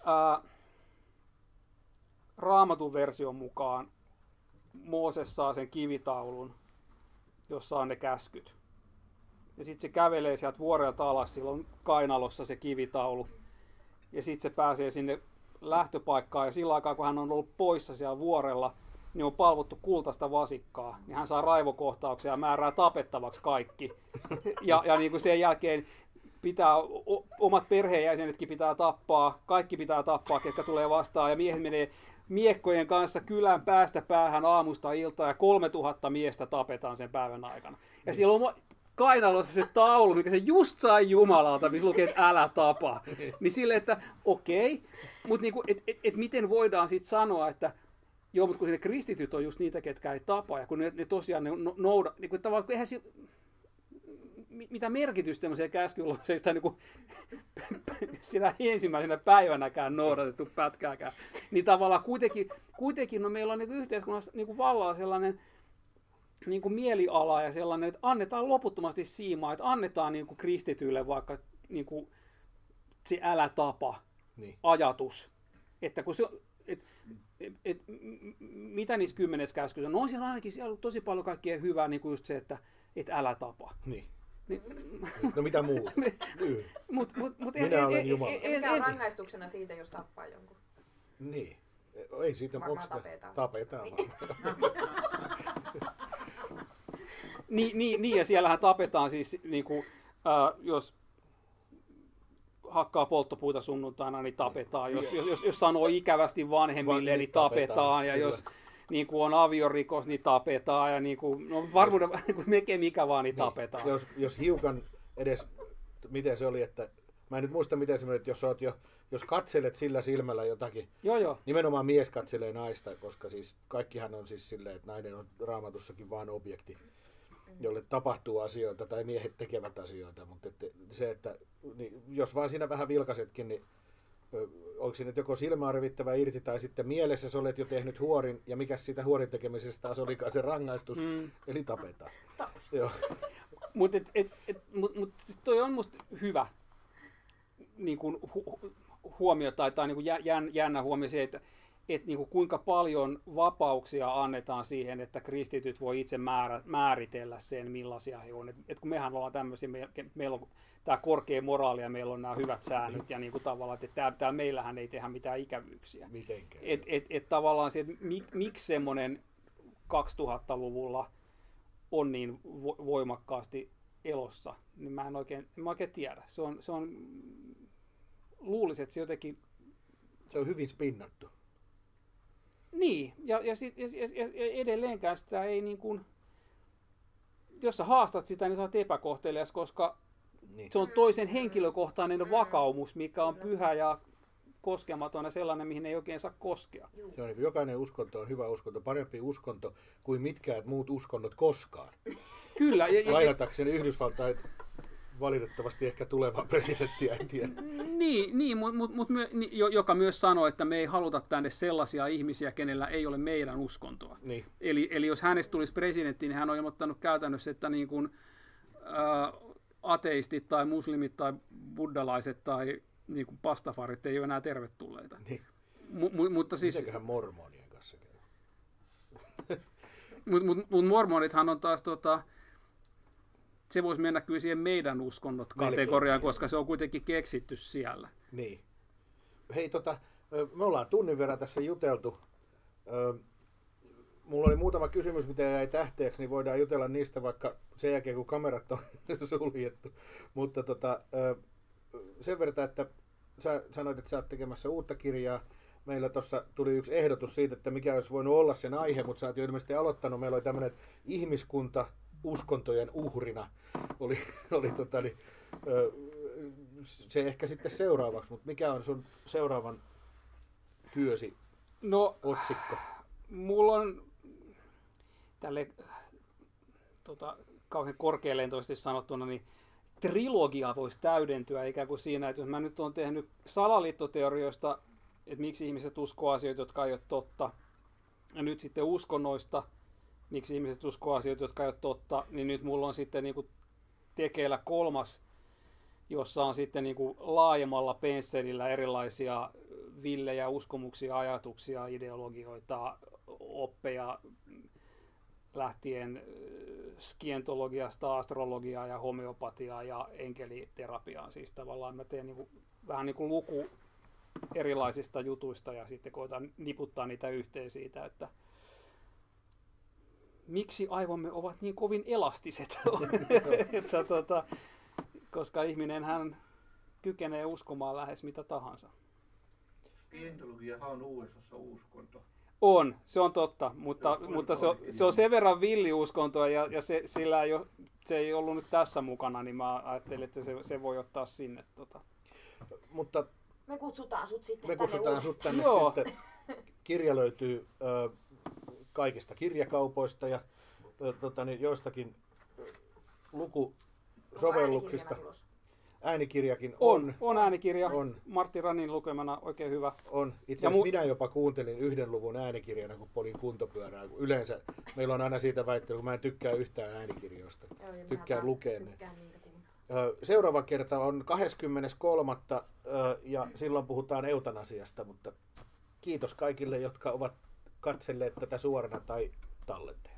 ää, raamatun version mukaan Mooses saa sen kivitaulun jossa on ne käskyt. Ja sitten se kävelee sieltä vuorelta alas, sillä on kainalossa se kivitaulu. Ja sitten se pääsee sinne lähtöpaikkaan ja sillä aikaa, kun hän on ollut poissa siellä vuorella, niin on palvottu kultaista vasikkaa, niin hän saa raivokohtauksia ja määrää tapettavaksi kaikki. *laughs* Ja, ja niin kuin sen jälkeen pitää, omat perheenjäsenetkin pitää tappaa, kaikki pitää tappaa, ketkä tulee vastaan, ja miehet menee miekkojen kanssa kylän päästä päähän aamusta iltaan, ja 3000 miestä tapetaan sen päivän aikana. Ja siellä on kainalossa se taulu, mikä se just sai Jumalalta, missä lukee, että älä tapa. Niin sille, että okei, okay, mutta niinku, et, et, et miten voidaan sitten sanoa, että joo, mutta kun ne kristityt on just niitä, ketkä ei tapa, ja kun ne, ne tosiaan ne no, nouda, niin kuin tavallaan, eihän si, mitä merkitystä semmoisia käskylauseista niin kuin, *laughs* sinä ensimmäisenä päivänäkään noudatettu pätkääkään. Niin tavallaan kuitenkin, kuitenkin no meillä on niin yhteiskunnassa niin kuin sellainen niin kuin mieliala ja sellainen, että annetaan loputtomasti siimaa, että annetaan niin kuin kristityille vaikka niin kuin se älä tapa niin. ajatus. Että kun se, et, et, et, mitä niissä kymmenessä käskyssä on? No on siellä ainakin siellä tosi paljon kaikkea hyvää, niin kuin just se, että et älä tapa. Niin. Niin, no mitä muuta? *laughs* Niin. mut, mut, mut Minä en, olen Jumala. En, mikä on rangaistuksena siitä, jos tappaa jonkun? Niin. Ei siitä Varmaan tapetaan. Tapetaan niin. *laughs* *laughs* niin, niin, niin, ja siellähän tapetaan siis, niin kuin, äh, jos hakkaa polttopuita sunnuntaina, niin tapetaan. Jos, jos, jos, jos sanoo ikävästi vanhemmille, niin, niin tapetaan. tapetaan. Ja jos niin kuin on aviorikos, niin tapetaan. Ja niin kuin, no varmuuden *laughs* melkein mikä vaan, niin, niin tapetaan. Jos, jos hiukan edes, miten se oli, että mä en nyt muista miten se että jos oot jo jos katselet sillä silmällä jotakin, joo, joo. nimenomaan mies katselee naista, koska siis kaikkihan on siis silleen, että nainen on raamatussakin vain objekti jolle tapahtuu asioita tai miehet tekevät asioita, mutta että se, että niin jos vaan siinä vähän vilkasetkin, niin onko siinä joko silmää rivittävä irti tai sitten mielessä sä olet jo tehnyt huorin ja mikä siitä huorin tekemisestä taas olikaan se rangaistus, mm. eli tapetaan. Ta- *laughs* Mutta mut, mut, siis toi on musta hyvä niin kun hu- huomio tai, tai niin jän, jännä huomio se, että että niin kuin kuinka paljon vapauksia annetaan siihen, että kristityt voi itse määrä, määritellä sen, millaisia he on. Et, et kun mehän ollaan tämmöisiä, me, meillä on tämä korkea moraali ja meillä on nämä hyvät säännöt ja niin kuin tavallaan, että täällä, täällä meillähän ei tehdä mitään ikävyyksiä. Mitenkään. Et, et, et tavallaan se, että mik, miksi semmoinen 2000-luvulla on niin vo, voimakkaasti elossa, niin mä en oikein, mä oikein tiedä. Se on, se on, luulisin, että se jotenkin... Se on hyvin spinnattu. Niin, ja, ja, sit, ja, ja, ja edelleenkään sitä ei niin kuin, jos sä haastat sitä, niin sä oot epäkohtelias, koska niin. se on toisen henkilökohtainen vakaumus, mikä on pyhä ja koskematon ja sellainen, mihin ei oikein saa koskea. Se on, niin jokainen uskonto on hyvä uskonto, parempi uskonto kuin mitkään muut uskonnot koskaan. Kyllä. Ja, ja, Lainatakseni Yhdysvaltain valitettavasti ehkä tuleva *laughs* presidentti, en tiedä. Niin, niin mut, mut, mut niin, joka myös sanoi, että me ei haluta tänne sellaisia ihmisiä, kenellä ei ole meidän uskontoa. Niin. Eli, eli jos hänestä tulisi presidentti, niin hän on ilmoittanut käytännössä, että niin kuin, ää, ateistit tai muslimit tai buddhalaiset tai niin kuin pastafarit ei ole enää tervetulleita. Niin. M- m- mutta siis... Mitenköhän mormonien kanssa käy? Mutta mut, mut mormonithan on taas tota, se voisi mennä kyllä siihen meidän uskonnot kategoriaan, koska se on kuitenkin keksitty siellä. Niin. Hei, tota, me ollaan tunnin verran tässä juteltu. Mulla oli muutama kysymys, mitä jäi tähteeksi, niin voidaan jutella niistä vaikka sen jälkeen, kun kamerat on *laughs* suljettu. Mutta tota, sen verran, että sä sanoit, että sä oot tekemässä uutta kirjaa. Meillä tuossa tuli yksi ehdotus siitä, että mikä olisi voinut olla sen aihe, mutta sä oot jo ilmeisesti aloittanut. Meillä oli tämmöinen ihmiskunta uskontojen uhrina oli, *laughs* oli tota, niin, se ehkä sitten seuraavaksi, mutta mikä on sun seuraavan työsi no, otsikko? Mulla on tälle tota, kauhean korkealentoisesti sanottuna, niin trilogia voisi täydentyä ikään kuin siinä, että jos mä nyt olen tehnyt salaliittoteorioista, että miksi ihmiset uskoo asioita, jotka ei ole totta, ja nyt sitten uskonnoista – miksi ihmiset uskoo asioita, jotka ei ole totta, niin nyt mulla on sitten niin kuin tekeillä kolmas, jossa on sitten niin kuin laajemmalla pensselillä erilaisia villejä uskomuksia, ajatuksia, ideologioita, oppeja lähtien skientologiasta, astrologiaa ja homeopatiaa ja enkeliterapiaa. Siis tavallaan mä teen niin kuin, vähän niin kuin luku erilaisista jutuista ja sitten koitan niputtaa niitä yhteen siitä, että miksi aivomme ovat niin kovin elastiset. *laughs* että, tota, koska ihminen hän kykenee uskomaan lähes mitä tahansa. Skientologiahan on USA uskonto. On, se on totta, mutta, mutta se, on, se on sen verran villiuskontoa ja, ja se, sillä ei ole, se ei ollut nyt tässä mukana, niin mä ajattelin, että se, se voi ottaa sinne. Tota. Mutta me kutsutaan sut sitten me tänne kutsutaan sut tänne Joo. sitten. Kirja löytyy ö, kaikista kirjakaupoista ja ö, tota, niin joistakin lukusovelluksista. Äänikirjakin on. On, on äänikirja. On. Martti Ranin lukemana oikein hyvä. On. Itse asiassa mu- minä jopa kuuntelin yhden luvun äänikirjana, kun polin kuntopyörää. kun Yleensä meillä on aina siitä väittely, kun mä en tykkää yhtään äänikirjoista. Tykkään lukea ne. Seuraava kerta on 23. ö, ja silloin puhutaan eutanasiasta, mutta kiitos kaikille, jotka ovat katselleet tätä suorana tai tallenteena.